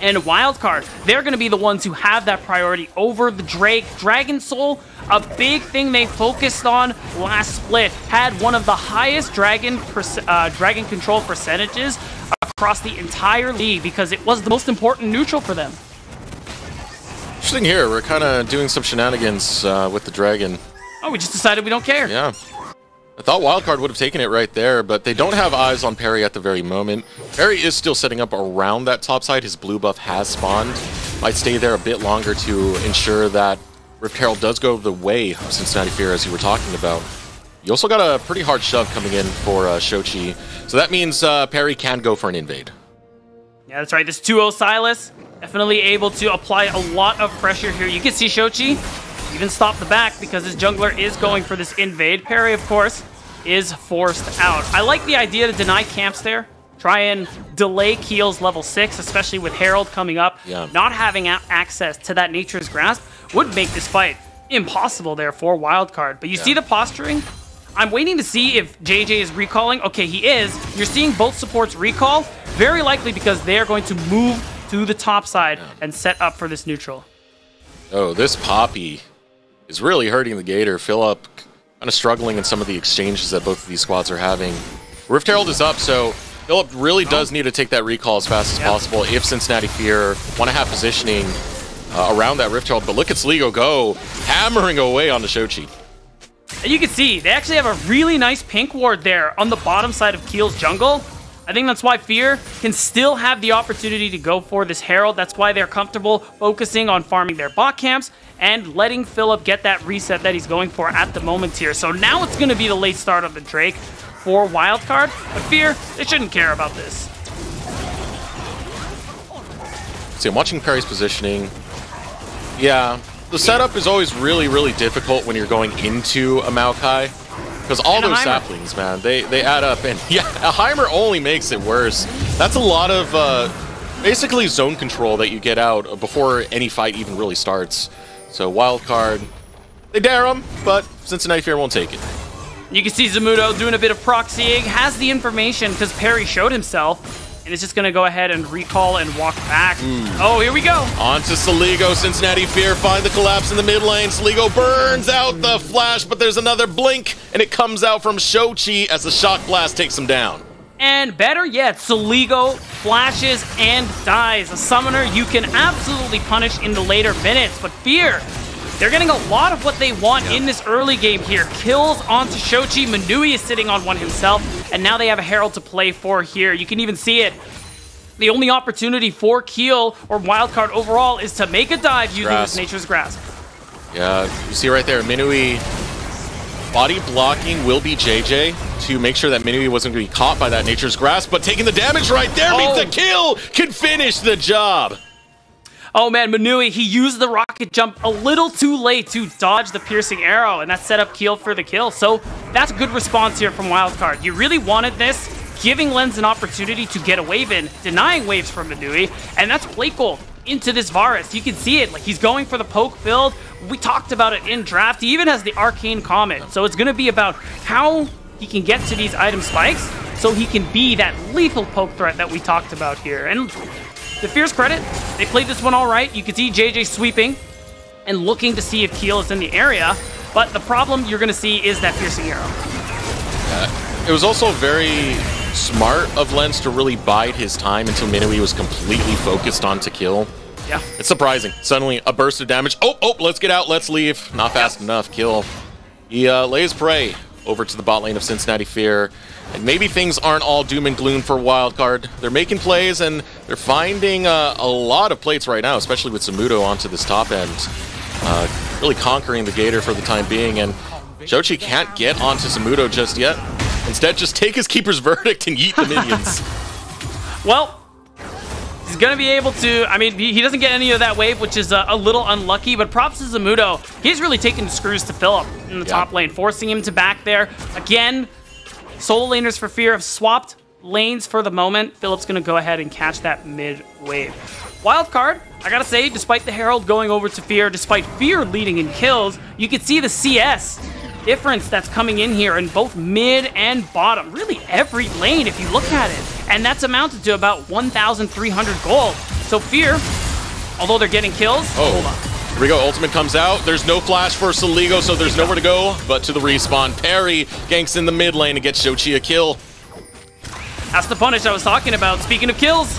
And Wildcard, they're going to be the ones who have that priority over the Drake. Dragon Soul, a big thing they focused on last split, had one of the highest dragon uh, dragon control percentages across the entire league because it was the most important neutral for them. Interesting here. We're kind of doing some shenanigans uh, with the dragon. Oh, we just decided we don't care. Yeah. I thought Wildcard would have taken it right there, but they don't have eyes on Perry at the very moment. Perry is still setting up around that top side. His blue buff has spawned. Might stay there a bit longer to ensure that Rift Herald does go the way of Cincinnati Fear, as you were talking about. You also got a pretty hard shove coming in for uh, Shochi, so that means uh, Perry can go for an invade. Yeah, that's right. This 2-0 Sylas definitely able to apply a lot of pressure here. You can see Shochi even stop the back because his jungler is going for this invade. Perry, of course, is forced out. I like the idea to deny camps there. Try and delay Keel's level 6, especially with Herald coming up. Yeah. Not having access to that Nature's Grasp would make this fight impossible there for Wildcard. But you see the posturing? I'm waiting to see if JJ is recalling. Okay, he is. You're seeing both supports recall. Very likely because they are going to move to the top side and set up for this neutral. Oh, this Poppy is really hurting the Gator. Philip kind of struggling in some of the exchanges that both of these squads are having. Rift Herald is up, so Philip really does need to take that recall as fast as Yeah. possible if Cincinnati Fear want to have positioning uh, around that Rift Herald. But look at Soligo go, hammering away on the Shochi. And you can see they actually have a really nice pink ward there on the bottom side of Keel's jungle. I think that's why Fear can still have the opportunity to go for this Herald. That's why they're comfortable focusing on farming their bot camps and letting Philip get that reset that he's going for at the moment here. So now it's going to be the late start of the Drake for Wildcard. But Fear, they shouldn't care about this. See, I'm watching Perry's positioning. Yeah, the setup is always really, really difficult when you're going into a Maokai. Because all And those saplings, man, they, they add up. And yeah, a Heimer only makes it worse. That's a lot of uh, basically zone control that you get out before any fight even really starts. So wild card, they dare him, but Cincinnati Fear won't take it. You can see Zamudo doing a bit of proxying, has the information because Perry showed himself, and is just going to go ahead and recall and walk back. Mm. Oh, here we go. On to Soligo. Cincinnati Fear find the collapse in the mid lane. Soligo burns out the flash, but there's another blink, and it comes out from Shochi as the shock blast takes him down. And better yet, Soligo flashes and dies. A summoner you can absolutely punish in the later minutes, but Fear, they're getting a lot of what they want in this early game here. Kills onto Shochi. Manui is sitting on one himself, and now they have a Herald to play for here. You can even see it. The only opportunity for Keel or Wildcard overall is to make a dive using Grasp. this Nature's Grasp. Yeah, you see right there, Minui body blocking will be JJ to make sure that Minui wasn't going to be caught by that Nature's Grasp, but taking the damage right there means Oh. the kill can finish the job. Oh man, Manui, he used the rocket jump a little too late to dodge the piercing arrow, and that set up Keel for the kill. So that's a good response here from Wildcard. You really wanted this, giving Lens an opportunity to get a wave in, denying waves from Manui, and that's plate gold into this Varus. You can see it, like he's going for the poke build. We talked about it in draft. He even has the Arcane Comet. So it's gonna be about how he can get to these item spikes so he can be that lethal poke threat that we talked about here. And to Fear's credit, they played this one all right. You can see JJ sweeping and looking to see if Keel is in the area. But the problem you're going to see is that piercing arrow. It was also very smart of Lens to really bide his time until Minui was completely focused on to kill. Yeah. It's surprising. Suddenly, a burst of damage. Oh, oh, let's get out, let's leave. Not fast enough, kill. He uh, lays prey over to the bot lane of Cincinnati Fear. And maybe things aren't all doom and gloom for Wildcard. They're making plays and they're finding uh, a lot of plates right now, especially with Zamudo onto this top end. Uh, really conquering the Gator for the time being. And Shochi can't get onto Zamudo just yet. Instead, just take his Keeper's Verdict and yeet the minions. Well, he's going to be able to. I mean, he doesn't get any of that wave, which is uh, a little unlucky. But props to Zamudo. He's really taking the screws to Philip in the Yeah. top lane, forcing him to back there. Again, solo laners for Fear have swapped lanes for the moment. Philip's going to go ahead and catch that mid wave. Wild card, I gotta say, despite the Herald going over to Fear, despite Fear leading in kills, you can see the CS difference that's coming in here in both mid and bottom. Really every lane if you look at it. And that's amounted to about 1,300 gold. So Fear, although they're getting kills, Oh. hold on. Here we go. Ultimate comes out. There's no flash for Soligo, so there's nowhere to go but to the respawn. Perry ganks in the mid lane and gets Shochi a kill. That's the punish I was talking about. Speaking of kills,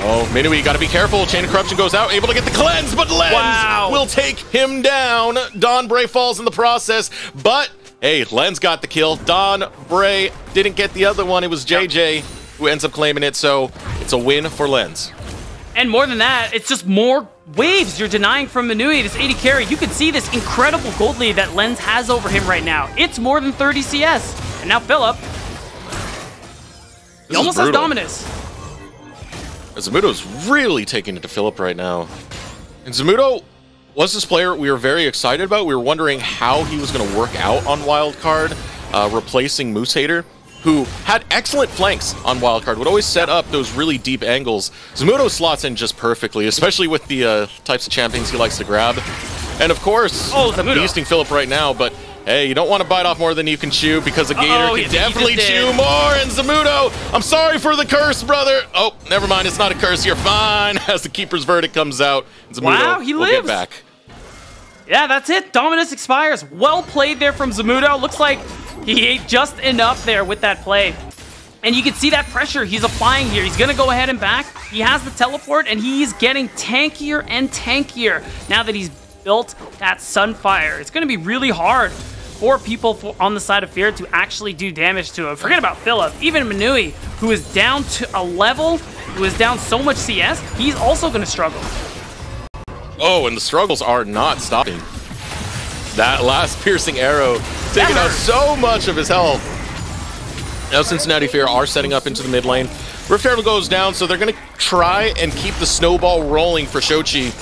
Oh, Minui, gotta be careful. Chain of Corruption goes out, able to get the cleanse, but Lens Wow. will take him down. Don Bray falls in the process, but hey, Lens got the kill. Don Bray didn't get the other one. It was JJ who ends up claiming it, so it's a win for Lens. And more than that, it's just more waves you're denying from Manui. This AD carry, you can see this incredible gold lead that Lens has over him right now. It's more than 30 CS. And now Philip, he almost has. Dominus. Zamudo's really taking it to Philip right now. And Zamudo was this player we were very excited about. We were wondering how he was going to work out on Wildcard, uh, replacing Moose Hater, who had excellent flanks on Wildcard, would always set up those really deep angles. Zamudo slots in just perfectly, especially with the uh, types of champions he likes to grab. And of course, Oh, Zamudo. beasting Philip right now, but hey, you don't want to bite off more than you can chew because a gator Uh-oh, can he definitely chew more. And Zamudo, I'm sorry for the curse, brother. Oh, never mind, it's not a curse. You're fine. As the keeper's verdict comes out, Zamudo Wow, he will get back. Yeah, that's it. Dominus expires. Well played there from Zamudo. Looks like he ate just enough there with that play. And you can see that pressure he's applying here. He's going to go ahead and back. He has the teleport, and he's getting tankier and tankier now that he's built that Sunfire. It's going to be really hard for people for, on the side of Fear to actually do damage to him. Forget about Philip. Even Manui, who is down to a level, who is down so much CS, he's also going to struggle. Oh, and the struggles are not stopping. That last piercing arrow taking out so much of his health. Now Cincinnati Fear are setting up into the mid lane. Rift Herald goes down, so they're going to try and keep the snowball rolling for Shochi.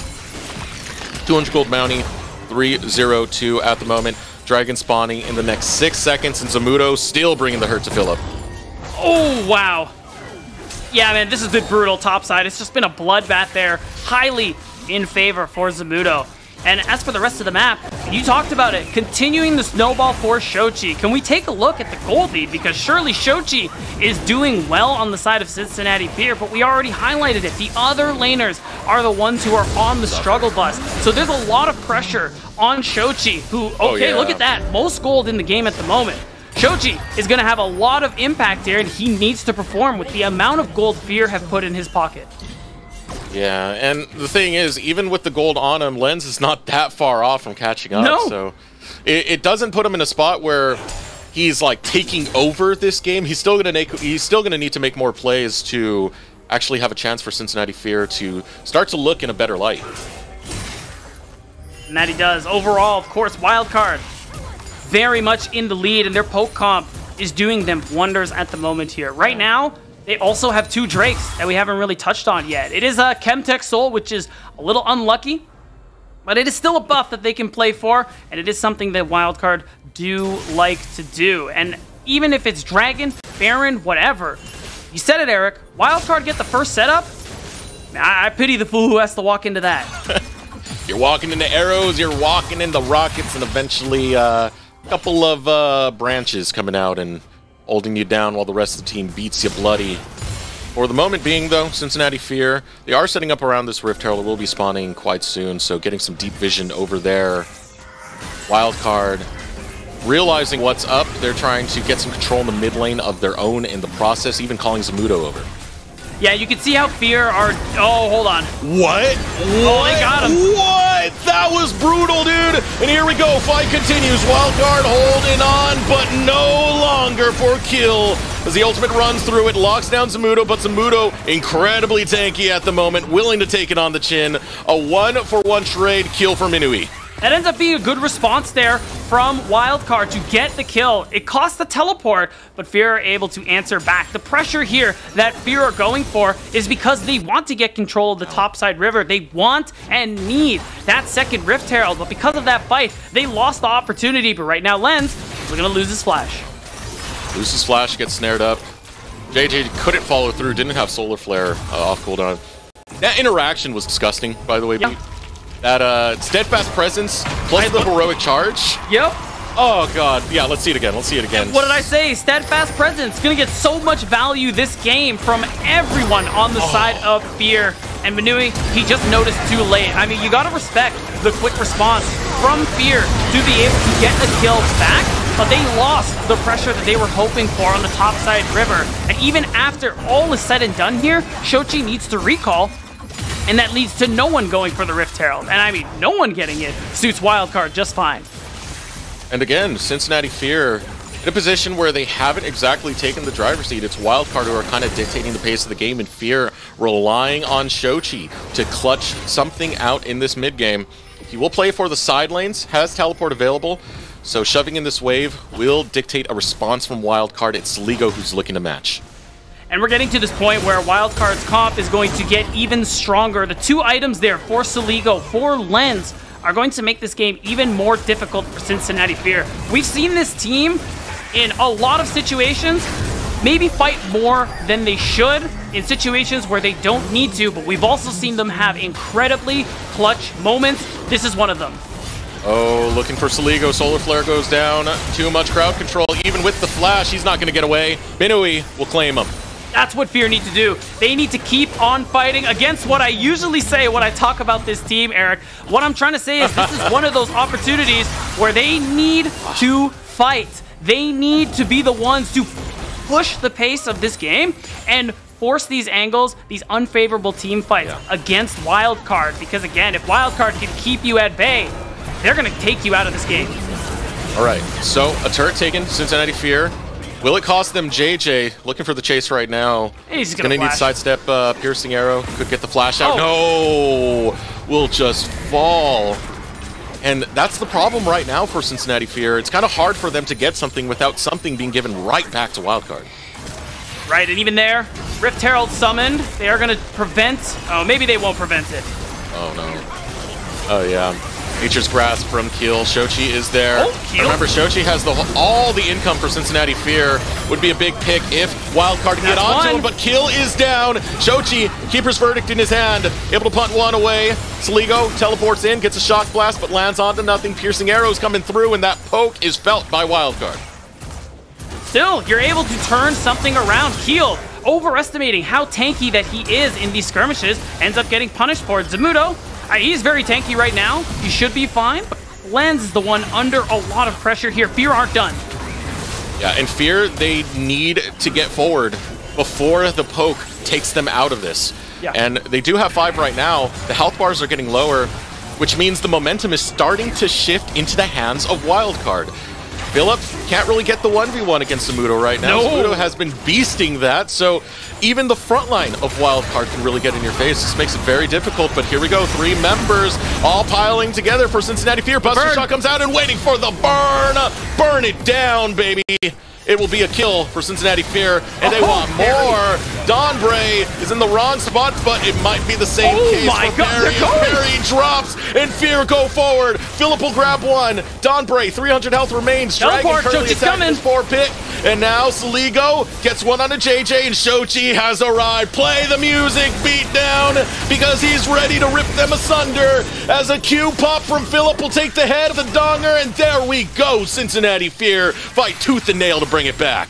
200 gold bounty, 302 at the moment. Dragon spawning in the next six seconds, and Zamudo still bringing the hurt to Philip. Oh, wow. Yeah, man, this has been brutal topside. It's just been a bloodbath there. Highly in favor for Zamudo. And as for the rest of the map, you talked about it. Continuing the snowball for Shochi. Can we take a look at the gold lead? Because surely Shochi is doing well on the side of Cincinnati Fear, but we already highlighted it. The other laners are the ones who are on the struggle bus. So there's a lot of pressure on Shochi, who, oh, okay, Oh, yeah. look at that. Most gold in the game at the moment. Shochi is going to have a lot of impact here, and he needs to perform with the amount of gold Fear have put in his pocket. Yeah, and the thing is, even with the gold on him, Lens is not that far off from catching up. No. So it, it doesn't put him in a spot where he's like taking over this game. He's still gonna make, he's still gonna need to make more plays to actually have a chance for Cincinnati Fear to start to look in a better light. And that he does. Overall, of course, Wildcard very much in the lead, and their poke comp is doing them wonders at the moment here. Right now, they also have two Drakes that we haven't really touched on yet. It is a Chemtech Soul, which is a little unlucky, but it is still a buff that they can play for, and it is something that Wildcard do like to do. And even if it's Dragon, Baron, whatever, you said it, Eric. Wildcard get the first setup. I, pity the fool who has to walk into that. You're walking into arrows, you're walking into rockets, and eventually uh, a couple of uh, branches coming out and holding you down while the rest of the team beats you bloody. For the moment being, though, Cincinnati Fear, they are setting up around this Rift Herald. Will be spawning quite soon, so getting some deep vision over there. Wildcard, realizing what's up, they're trying to get some control in the mid lane of their own in the process, even calling Zamudo over. Yeah, you can see how Fear are. Oh, hold on. What? Oh, they got him. What? That was brutal, dude. And here we go. Fight continues. Wildcard holding on, but no longer for kill. As the ultimate runs through it, locks down Zamudo, but Zamudo incredibly tanky at the moment, willing to take it on the chin. A one for one trade kill for Minui. That ends up being a good response there from Wildcard to get the kill. It cost the teleport, but Fear are able to answer back. The pressure here that Fear are going for is because they want to get control of the topside river. They want and need that second Rift Herald, but because of that fight, they lost the opportunity. But right now, Lens is going to lose his flash. Loses Flash, gets snared up. JJ couldn't follow through, didn't have Solar Flare uh, off cooldown. That interaction was disgusting, by the way. Yeah. That uh, steadfast presence plus the heroic charge. Yep. Oh god, yeah. Let's see it again. Let's see it again. What did I say? Steadfast Presence gonna get so much value this game from everyone on the side of Fear. And Manui, he just noticed too late. I mean, you gotta respect the quick response from Fear to be able to get a kill back, but they lost the pressure that they were hoping for on the top side river. And even after all is said and done here, Shochi needs to recall and that leads to no one going for the Rift Herald. And I mean, no one getting it suits Wildcard just fine. And again, Cincinnati Fear in a position where they haven't exactly taken the driver's seat. It's Wildcard who are kind of dictating the pace of the game, and Fear relying on Shochi to clutch something out in this mid game. He will play for the side lanes, has teleport available, so shoving in this wave will dictate a response from Wildcard. It's Ligo who's looking to match. And we're getting to this point where Wildcard's comp is going to get even stronger. The two items there for Soligo, for Lens, are going to make this game even more difficult for Cincinnati Fear. We've seen this team in a lot of situations maybe fight more than they should in situations where they don't need to, but we've also seen them have incredibly clutch moments. This is one of them. Oh, looking for Soligo. Solar Flare goes down. Too much crowd control. Even with the flash, he's not going to get away. Minui will claim him. That's what Fear need to do. They need to keep on fighting against what I usually say when I talk about this team, Eric. What I'm trying to say is this is one of those opportunities where they need to fight. They need to be the ones to push the pace of this game and force these angles, these unfavorable team fights against Wildcard. Because again, if Wildcard can keep you at bay, they're going to take you out of this game. All right, so a turret taken, Cincinnati Fear. Will it cost them JJ? Looking for the chase right now. He's gonna gonna need sidestep uh, piercing arrow. Could get the flash out. Oh. No, will just fall. And that's the problem right now for Cincinnati Fear. It's kind of hard for them to get something without something being given right back to Wildcard. Right, and even there, Rift Herald summoned. They are going to prevent. Oh, maybe they won't prevent it. Oh no. Oh yeah. Nature's Grasp from Keel. Shochi is there. Oh, Remember, Shochi has the all the income for Cincinnati Fear. Would be a big pick if Wildcard can get onto one. him, but Keel is down. Shochi, keeper's verdict in his hand, able to punt one away. Soligo teleports in, gets a shock blast, but lands onto nothing. Piercing arrows coming through, and that poke is felt by Wildcard. Still, you're able to turn something around. Keel, overestimating how tanky that he is in these skirmishes, ends up getting punished for it. Zamudo, uh, Uh, he's very tanky right now. He should be fine, but Lens is the one under a lot of pressure here. Fear aren't done. Yeah, and Fear, they need to get forward before the poke takes them out of this. Yeah. And they do have five right now. The health bars are getting lower, which means the momentum is starting to shift into the hands of Wildcard. Philip can't really get the 1v1 against Zamudo right now. No. Zamudo has been beasting that, so even the front line of Wildcard can really get in your face. This makes it very difficult, but here we go. Three members all piling together for Cincinnati Fear. Buster burn. Shot comes out and waiting for the burn. Burn it down, baby. It will be a kill for Cincinnati Fear, and they Oh, want more. Don Bray is in the wrong spot, but it might be the same Oh case my for God, Perry. drops, and Fear go forward. Philip will grab one. Don Bray, 300 health remains. Dragon Teleport, currently Shochi's coming. four pit, and now Soligo gets one onto JJ, and Shochi has arrived. Play the music, beat down, because he's ready to rip them asunder. As a Q pop from Philip will take the head of the Donger, and there we go. Cincinnati Fear fight tooth and nail to bring it back.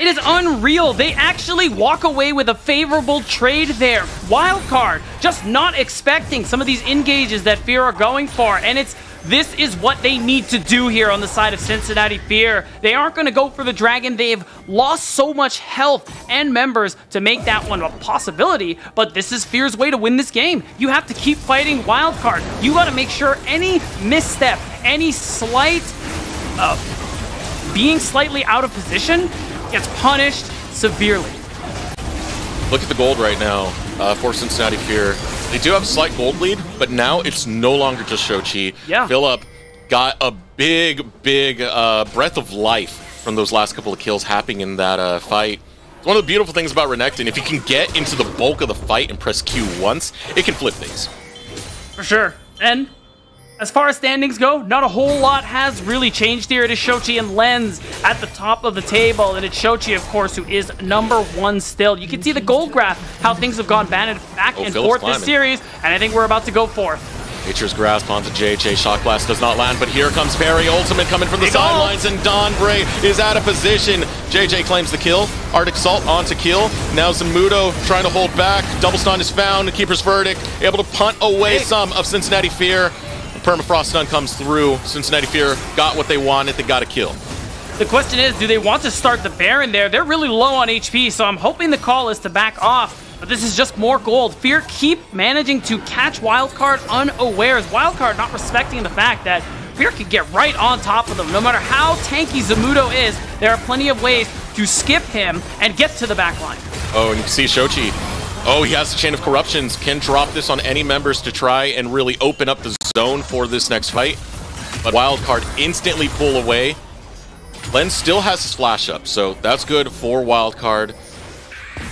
It is unreal. They actually walk away with a favorable trade there. Wild card, just not expecting some of these engages that Fear are going for. And it's this is what they need to do here on the side of Cincinnati Fear. They aren't going to go for the dragon. They've lost so much health and members to make that one a possibility. But this is Fear's way to win this game. You have to keep fighting wild card. You got to make sure any misstep, any slight uh, being slightly out of position gets punished severely. Look at the gold right now uh, for Cincinnati Fear. They do have a slight gold lead, but now it's no longer just Shochi. Yeah. Philip got a big, big uh, breath of life from those last couple of kills happening in that uh, fight. It's one of the beautiful things about Renekton. If you can get into the bulk of the fight and press Q once, it can flip things. For sure. And As far as standings go, not a whole lot has really changed here. It is Shochi and Lens at the top of the table, and it's Shochi, of course, who is number one still. You can see the gold graph, how things have gone back and Oh, and Philip's forth climbing. this series, and I think we're about to go forth. Nature's grasp onto JJ. Shock blast does not land, but here comes Perry. Ultimate coming from the sidelines, and Don Bray is out of position. JJ claims the kill. Arctic Salt onto kill. Now Zamudo trying to hold back. Double stun is found. Keeper's verdict able to punt away some of Cincinnati Fear. Permafrost stun comes through. Cincinnati Fear got what they wanted. They got a kill. The question is, do they want to start the Baron there? They're really low on HP, so I'm hoping the call is to back off. But this is just more gold. Fear keep managing to catch Wildcard unawares. Wildcard not respecting the fact that Fear can get right on top of them. No matter how tanky Zamudo is, there are plenty of ways to skip him and get to the back line. Oh, and you can see Shochi. Oh, he has the Chain of Corruptions. Can drop this on any members to try and really open up the zone for this next fight. But Wildcard instantly pull away. Len still has his flash up, so that's good for Wildcard.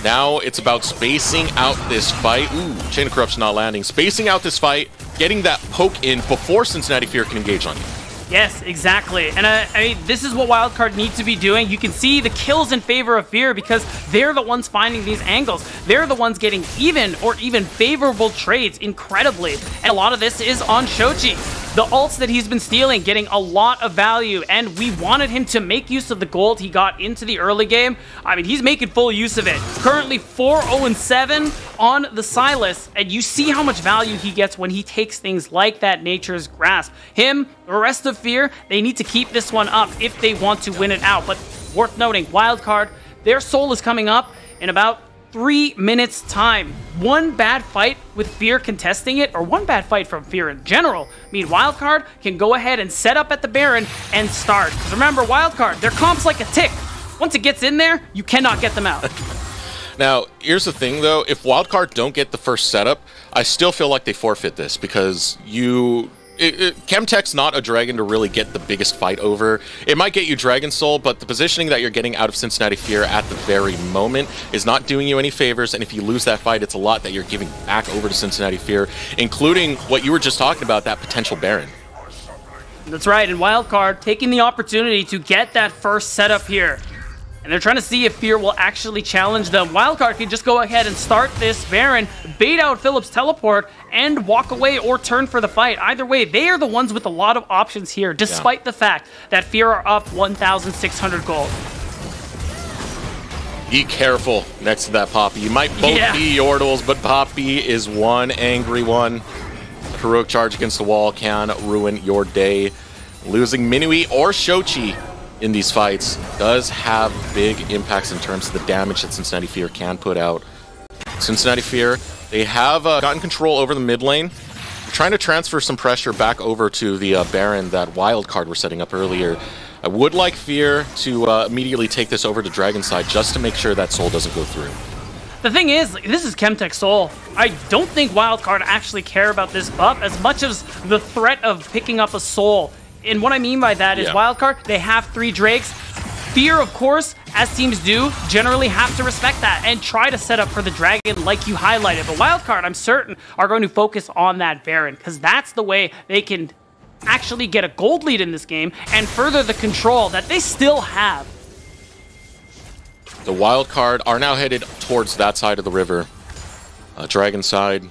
Now it's about spacing out this fight. Ooh, Chain of Corruption not landing. Spacing out this fight, getting that poke in before Cincinnati Fear can engage on you. Yes, exactly. And uh, I mean, this is what Wildcard needs to be doing. You can see the kills in favor of Fear because they're the ones finding these angles. They're the ones getting even or even favorable trades incredibly. And a lot of this is on Shochi. The ults that he's been stealing, getting a lot of value, and we wanted him to make use of the gold he got into the early game. I mean, he's making full use of it. Currently 4-0-7 on the Sylas, and you see how much value he gets when he takes things like that Nature's Grasp. Him, the rest of Fear, they need to keep this one up if they want to win it out. But worth noting, Wildcard, their soul is coming up in about three minutes time. One bad fight with Fear contesting it, or one bad fight from Fear in general, mean Wildcard can go ahead and set up at the Baron and start. Because remember, Wildcard, their comp's like a tick. Once it gets in there, you cannot get them out. Now, here's the thing though, if Wildcard don't get the first setup, I still feel like they forfeit this because you it, it, Chemtech's not a dragon to really get the biggest fight over. It might get you Dragon Soul, but the positioning that you're getting out of Cincinnati Fear at the very moment is not doing you any favors. And if you lose that fight, it's a lot that you're giving back over to Cincinnati Fear, including what you were just talking about, that potential Baron. That's right, and Wildcard taking the opportunity to get that first setup here. And they're trying to see if Fear will actually challenge them. Wildcard can just go ahead and start this Baron, bait out Phillips' teleport, and walk away or turn for the fight. Either way, they are the ones with a lot of options here, despite the fact that Fear are up 1,600 gold. Be careful next to that Poppy. You might both Yeah. be Yordles, but Poppy is one angry one. Heroic charge against the wall can ruin your day. Losing Minui or Shochi in these fights does have big impacts in terms of the damage that Cincinnati Fear can put out. Cincinnati Fear, they have uh, gotten control over the mid lane. They're trying to transfer some pressure back over to the uh, Baron that wild card we're setting up earlier. I would like Fear to uh, immediately take this over to Dragon side just to make sure that Soul doesn't go through. The thing is, this is Chemtech Soul. I don't think Wildcard actually care about this buff as much as the threat of picking up a soul. And what I mean by that is Yeah. Wildcard, they have three Drakes. Fear, of course, as teams do, generally have to respect that and try to set up for the Dragon like you highlighted. But Wildcard, I'm certain, are going to focus on that Baron because that's the way they can actually get a gold lead in this game and further the control that they still have. The wild card are now headed towards that side of the river, uh, Dragon side.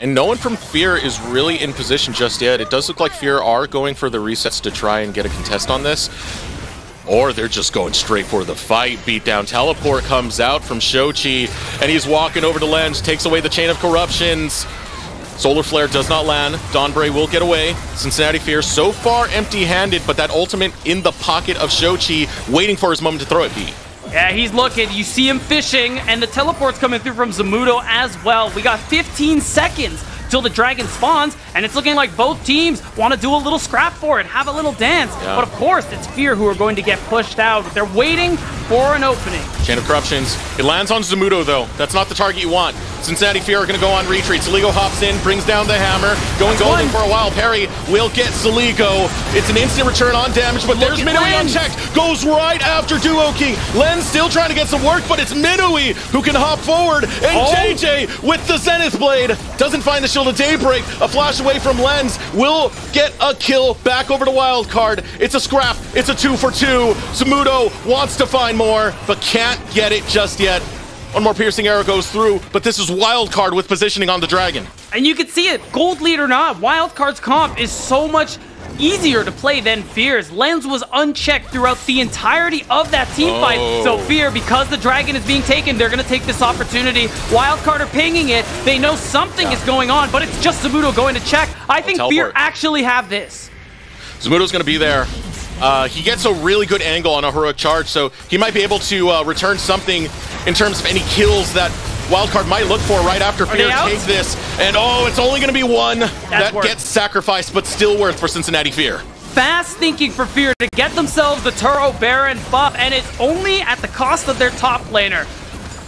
And no one from Fear is really in position just yet. It does look like Fear are going for the resets to try and get a contest on this. Or they're just going straight for the fight. Beatdown teleport comes out from Shochi, and he's walking over to Lens, takes away the chain of corruptions. Solar Flare does not land. Donbray will get away. Cincinnati Fear so far empty-handed, but that ultimate in the pocket of Shochi, waiting for his moment to throw it, B. Yeah, he's looking. You see him fishing, and the teleport's coming through from Zamudo as well. We got 15 seconds till the dragon spawns, and it's looking like both teams want to do a little scrap for it, have a little dance. Yeah. But of course, it's Fear who are going to get pushed out. They're waiting for an opening. Chain of Corruptions. It lands on Zamudo, though. That's not the target you want. Cincinnati Fear are going to go on retreat. Soligo hops in, brings down the hammer. Going golden one. for a while. Perry will get Soligo. It's an instant return on damage, but there's at Minui Len. unchecked. Goes right after Duo King. Len's still trying to get some work, but it's Minui who can hop forward. And Oh. JJ with the Zenith Blade doesn't find the Shield of Daybreak. A flash away from Lens will get a kill back over to Wildcard. It's a scrap. It's a two for two. Zamudo wants to find more, but can't get it just yet. One more piercing arrow goes through, but this is wild card with positioning on the dragon. And you can see it, gold lead or not, wild card's comp is so much easier to play than Fear's. Lens was unchecked throughout the entirety of that team fight. So oh. Fear, because the dragon is being taken, they're going to take this opportunity. Wildcard are pinging it. They know something is going on, but it's just Zamudo going to check. I think Fear actually have this. Zamudo's going to be there. Uh, he gets a really good angle on a heroic charge, so he might be able to uh, return something in terms of any kills that Wildcard might look for right after Fear takes this. And oh, it's only going to be one that worth. gets sacrificed, but still worth for Cincinnati Fear. Fast thinking for Fear to get themselves the Turo Baron buff, and it's only at the cost of their top laner.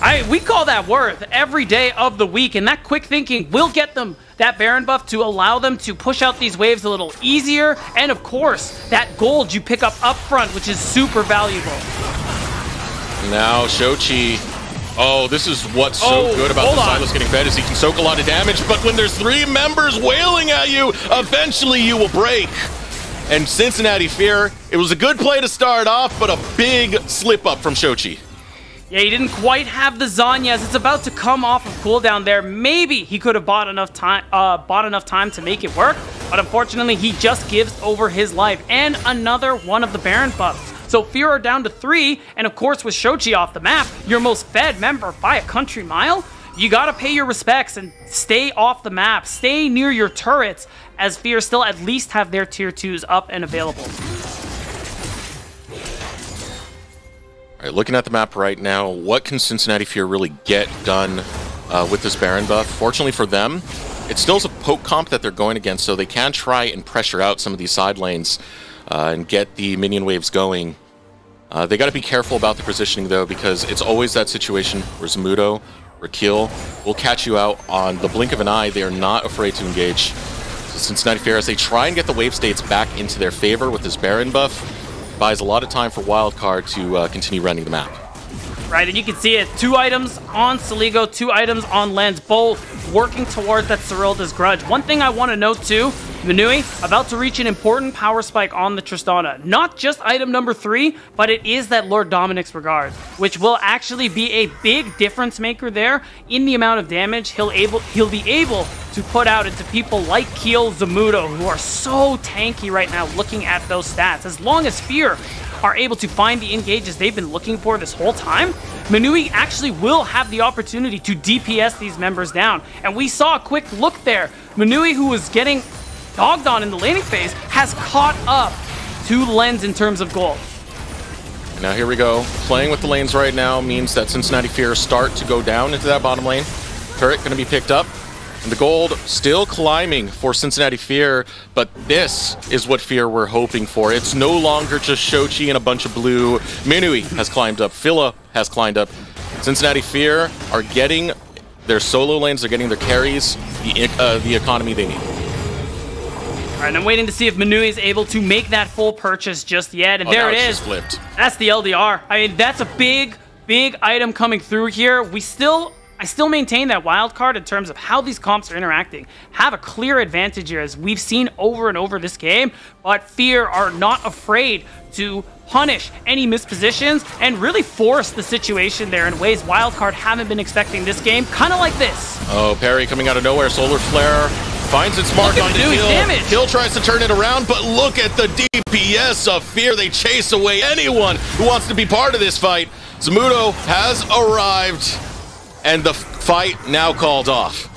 I we call that worth every day of the week, and that quick thinking will get them that Baron buff to allow them to push out these waves a little easier, and of course, that gold you pick up up front, which is super valuable. Now Shochi. Oh, this is what's so Oh, good about the. Sylas getting fed is he can soak a lot of damage, but when there's three members wailing at you, eventually you will break. And Cincinnati Fear, it was a good play to start off, but a big slip up from Shochi. Yeah, he didn't quite have the Zhonya's. It's about to come off of cooldown there. Maybe he could have bought enough time, uh, bought enough time to make it work, but unfortunately, he just gives over his life and another one of the Baron buffs. So Fear are down to three, and of course, with Shochi off the map, your most fed member by a country mile. You gotta pay your respects and stay off the map, stay near your turrets, as Fear still at least have their tier twos up and available. Looking at the map right now, what can Cincinnati Fear really get done uh, with this Baron buff? Fortunately for them, it still is a poke comp that they're going against, so they can try and pressure out some of these side lanes uh, and get the minion waves going. Uh, they got to be careful about the positioning, though, because it's always that situation where Zamudo or Keel will catch you out on the blink of an eye. They are not afraid to engage. So Cincinnati Fear, as they try and get the wave states back into their favor with this Baron buff, buys a lot of time for Wildcard to uh, continue running the map. Right? And you can see it. Two items on Soligo, two items on Lens, both working towards that Serylda's grudge. One thing I want to note too, Manui about to reach an important power spike on the Tristana. Not just item number three, but it is that Lord Dominik's regard, which will actually be a big difference maker there in the amount of damage he'll able he'll be able to put out into people like Keel Zamudo, who are so tanky right now looking at those stats. As long as Fear are able to find the engages they've been looking for this whole time, Manui actually will have the opportunity to DPS these members down. And we saw a quick look there. Manui, who was getting dogged on in the laning phase, has caught up to Lens in terms of gold. Now here we go. Playing with the lanes right now means that Cincinnati Fear start to go down into that bottom lane. Turret going to be picked up. And the gold still climbing for Cincinnati Fear, but this is what Fear we're hoping for. It's no longer just Shochi and a bunch of blue. Minui has climbed up. Phila has climbed up. Cincinnati Fear are getting their solo lanes, they're getting their carries, the, uh, the economy they need. All right, I'm waiting to see if Manui is able to make that full purchase just yet. And Oh, there it's flipped. That's the LDR. I mean, that's a big, big item coming through here. We still, I still maintain that wild card in terms of how these comps are interacting. Have a clear advantage here, as we've seen over and over this game. But Fear are not afraid to punish any mispositions and really force the situation there in ways Wildcard haven't been expecting this game. Kind of like this. Oh, Perry coming out of nowhere. Solar Flare finds its mark on Manui's Kill. damage. Keel tries to turn it around, but look at the DPS of Fear. They chase away anyone who wants to be part of this fight. Zamudo has arrived, and the fight now called off.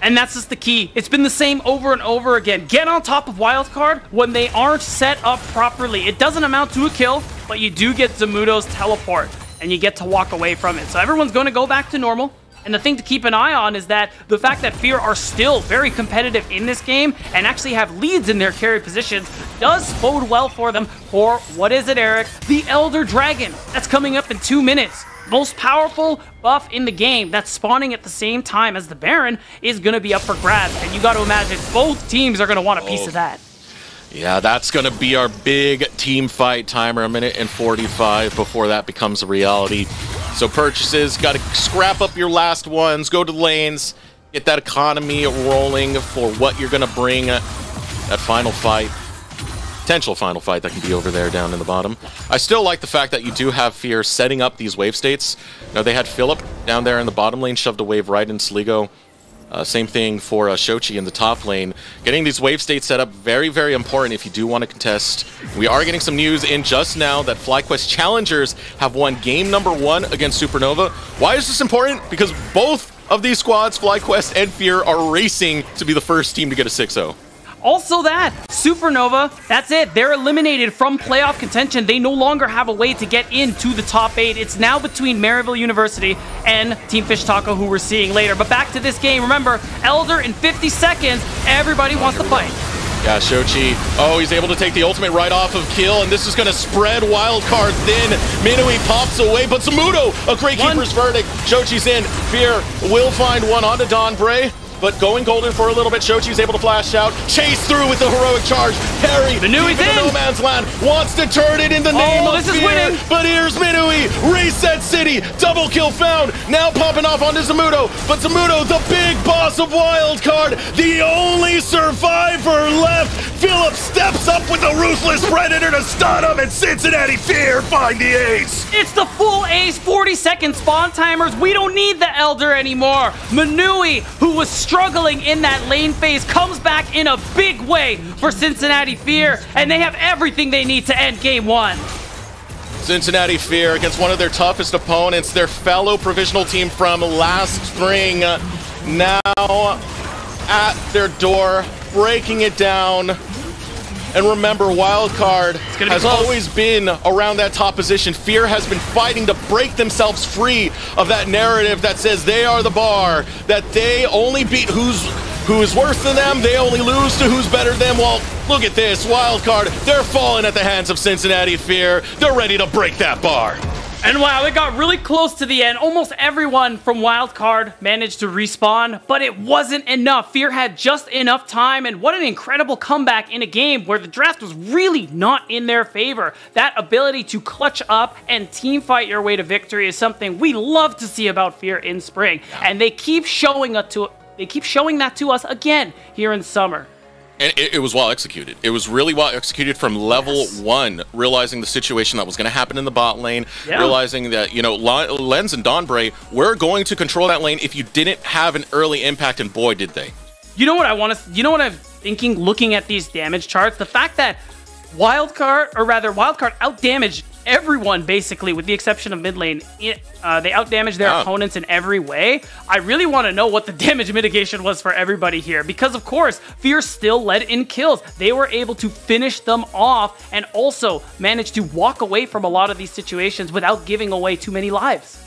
And that's just the key. It's been the same over and over again. Get on top of Wildcard when they aren't set up properly. It doesn't amount to a kill, but you do get Zamudo's teleport, and you get to walk away from it. So everyone's going to go back to normal. And the thing to keep an eye on is that the fact that Fear are still very competitive in this game and actually have leads in their carry positions does bode well for them for, what is it, Eric? The Elder Dragon. That's coming up in two minutes. Most powerful buff in the game that's spawning at the same time as the Baron is going to be up for grabs. And you got to imagine both teams are going to want a piece Oh. of that. Yeah, that's going to be our big team fight timer, a minute and 45 before that becomes a reality. So purchases, got to scrap up your last ones, go to lanes, get that economy rolling for what you're going to bring that final fight. Potential final fight that can be over there down in the bottom. I still like the fact that you do have Fear setting up these wave states. Now they had Philip down there in the bottom lane, shoved a wave right into Soligo. Uh, same thing for uh, Shochi in the top lane. Getting these wave states set up, very, very important if you do want to contest. We are getting some news in just now that FlyQuest Challengers have won game number one against Supernova. Why is this important? Because both of these squads, FlyQuest and Fear, are racing to be the first team to get a oh. 6-0. Also, that Supernova, that's it. They're eliminated from playoff contention. They no longer have a way to get into the top eight. It's now between Maryville University and Team Fish Taco, who we're seeing later. But back to this game. Remember, Elder in 50 seconds. Everybody wants to fight. Yeah, Shochi. Oh, he's able to take the ultimate right off of kill, and this is going to spread wildcard thin. Minui pops away, but Zamudo, a great One. keeper's verdict. Shochi's in. Fear will find one onto Don Bray. But going golden for a little bit, Shochi's able to flash out, chase through with the heroic charge. Parry, the into in. no man's land, wants to turn it in the oh, name Oh, of this is fear. winning. But here's Minui, reset city, double kill found. Now popping off onto Zamudo, but Zamudo, the big boss of Wildcard, the only survivor left. Philip steps up with the ruthless predator to stun him, and Cincinnati Fear find the ace. It's the full ace 40 second spawn timers. We don't need the Elder anymore. Minui, who was struggling in that lane phase, comes back in a big way for Cincinnati Fear, and they have everything they need to end game one. Cincinnati Fear against one of their toughest opponents, their fellow provisional team from last spring, uh, now at their door, breaking it down. And remember, Wildcard has close. always been around that top position. Fear has been fighting to break themselves free of that narrative that says they are the bar, that they only beat who's who is worse than them, they only lose to who's better than them. Well, look at this, Wildcard, they're falling at the hands of Cincinnati Fear. They're ready to break that bar. And wow, it got really close to the end. Almost everyone from Wildcard managed to respawn, but it wasn't enough. Fear had just enough time, and what an incredible comeback in a game where the draft was really not in their favor. That ability to clutch up and team fight your way to victory is something we love to see about Fear in spring, and they keep showing it to they keep showing that to us again here in summer. And it, it was well executed. It was really well executed from level Yes. one, realizing the situation that was going to happen in the bot lane, Yeah. realizing that, you know, Lens and Donbray were going to control that lane if you didn't have an early impact, and boy, did they. You know what I want to? You know what I'm thinking? Looking at these damage charts, the fact that Wildcard, or rather Wildcard, outdamaged everyone basically, with the exception of mid lane. It, uh, they outdamaged their Yeah. opponents in every way. I really want to know what the damage mitigation was for everybody here, because of course, Fear still led in kills. They were able to finish them off and also managed to walk away from a lot of these situations without giving away too many lives.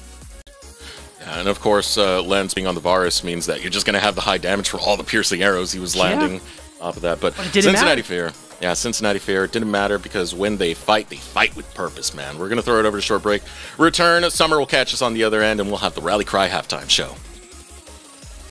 And of course, uh, Lens being on the Varus means that you're just going to have the high damage for all the piercing arrows he was landing off of that. But, didn't Cincinnati matter. Fear. Yeah, Cincinnati Fear. It didn't matter because when they fight, they fight with purpose, man. We're going to throw it over to short break. Return. Summer will catch us on the other end, and we'll have the Rally Cry halftime show.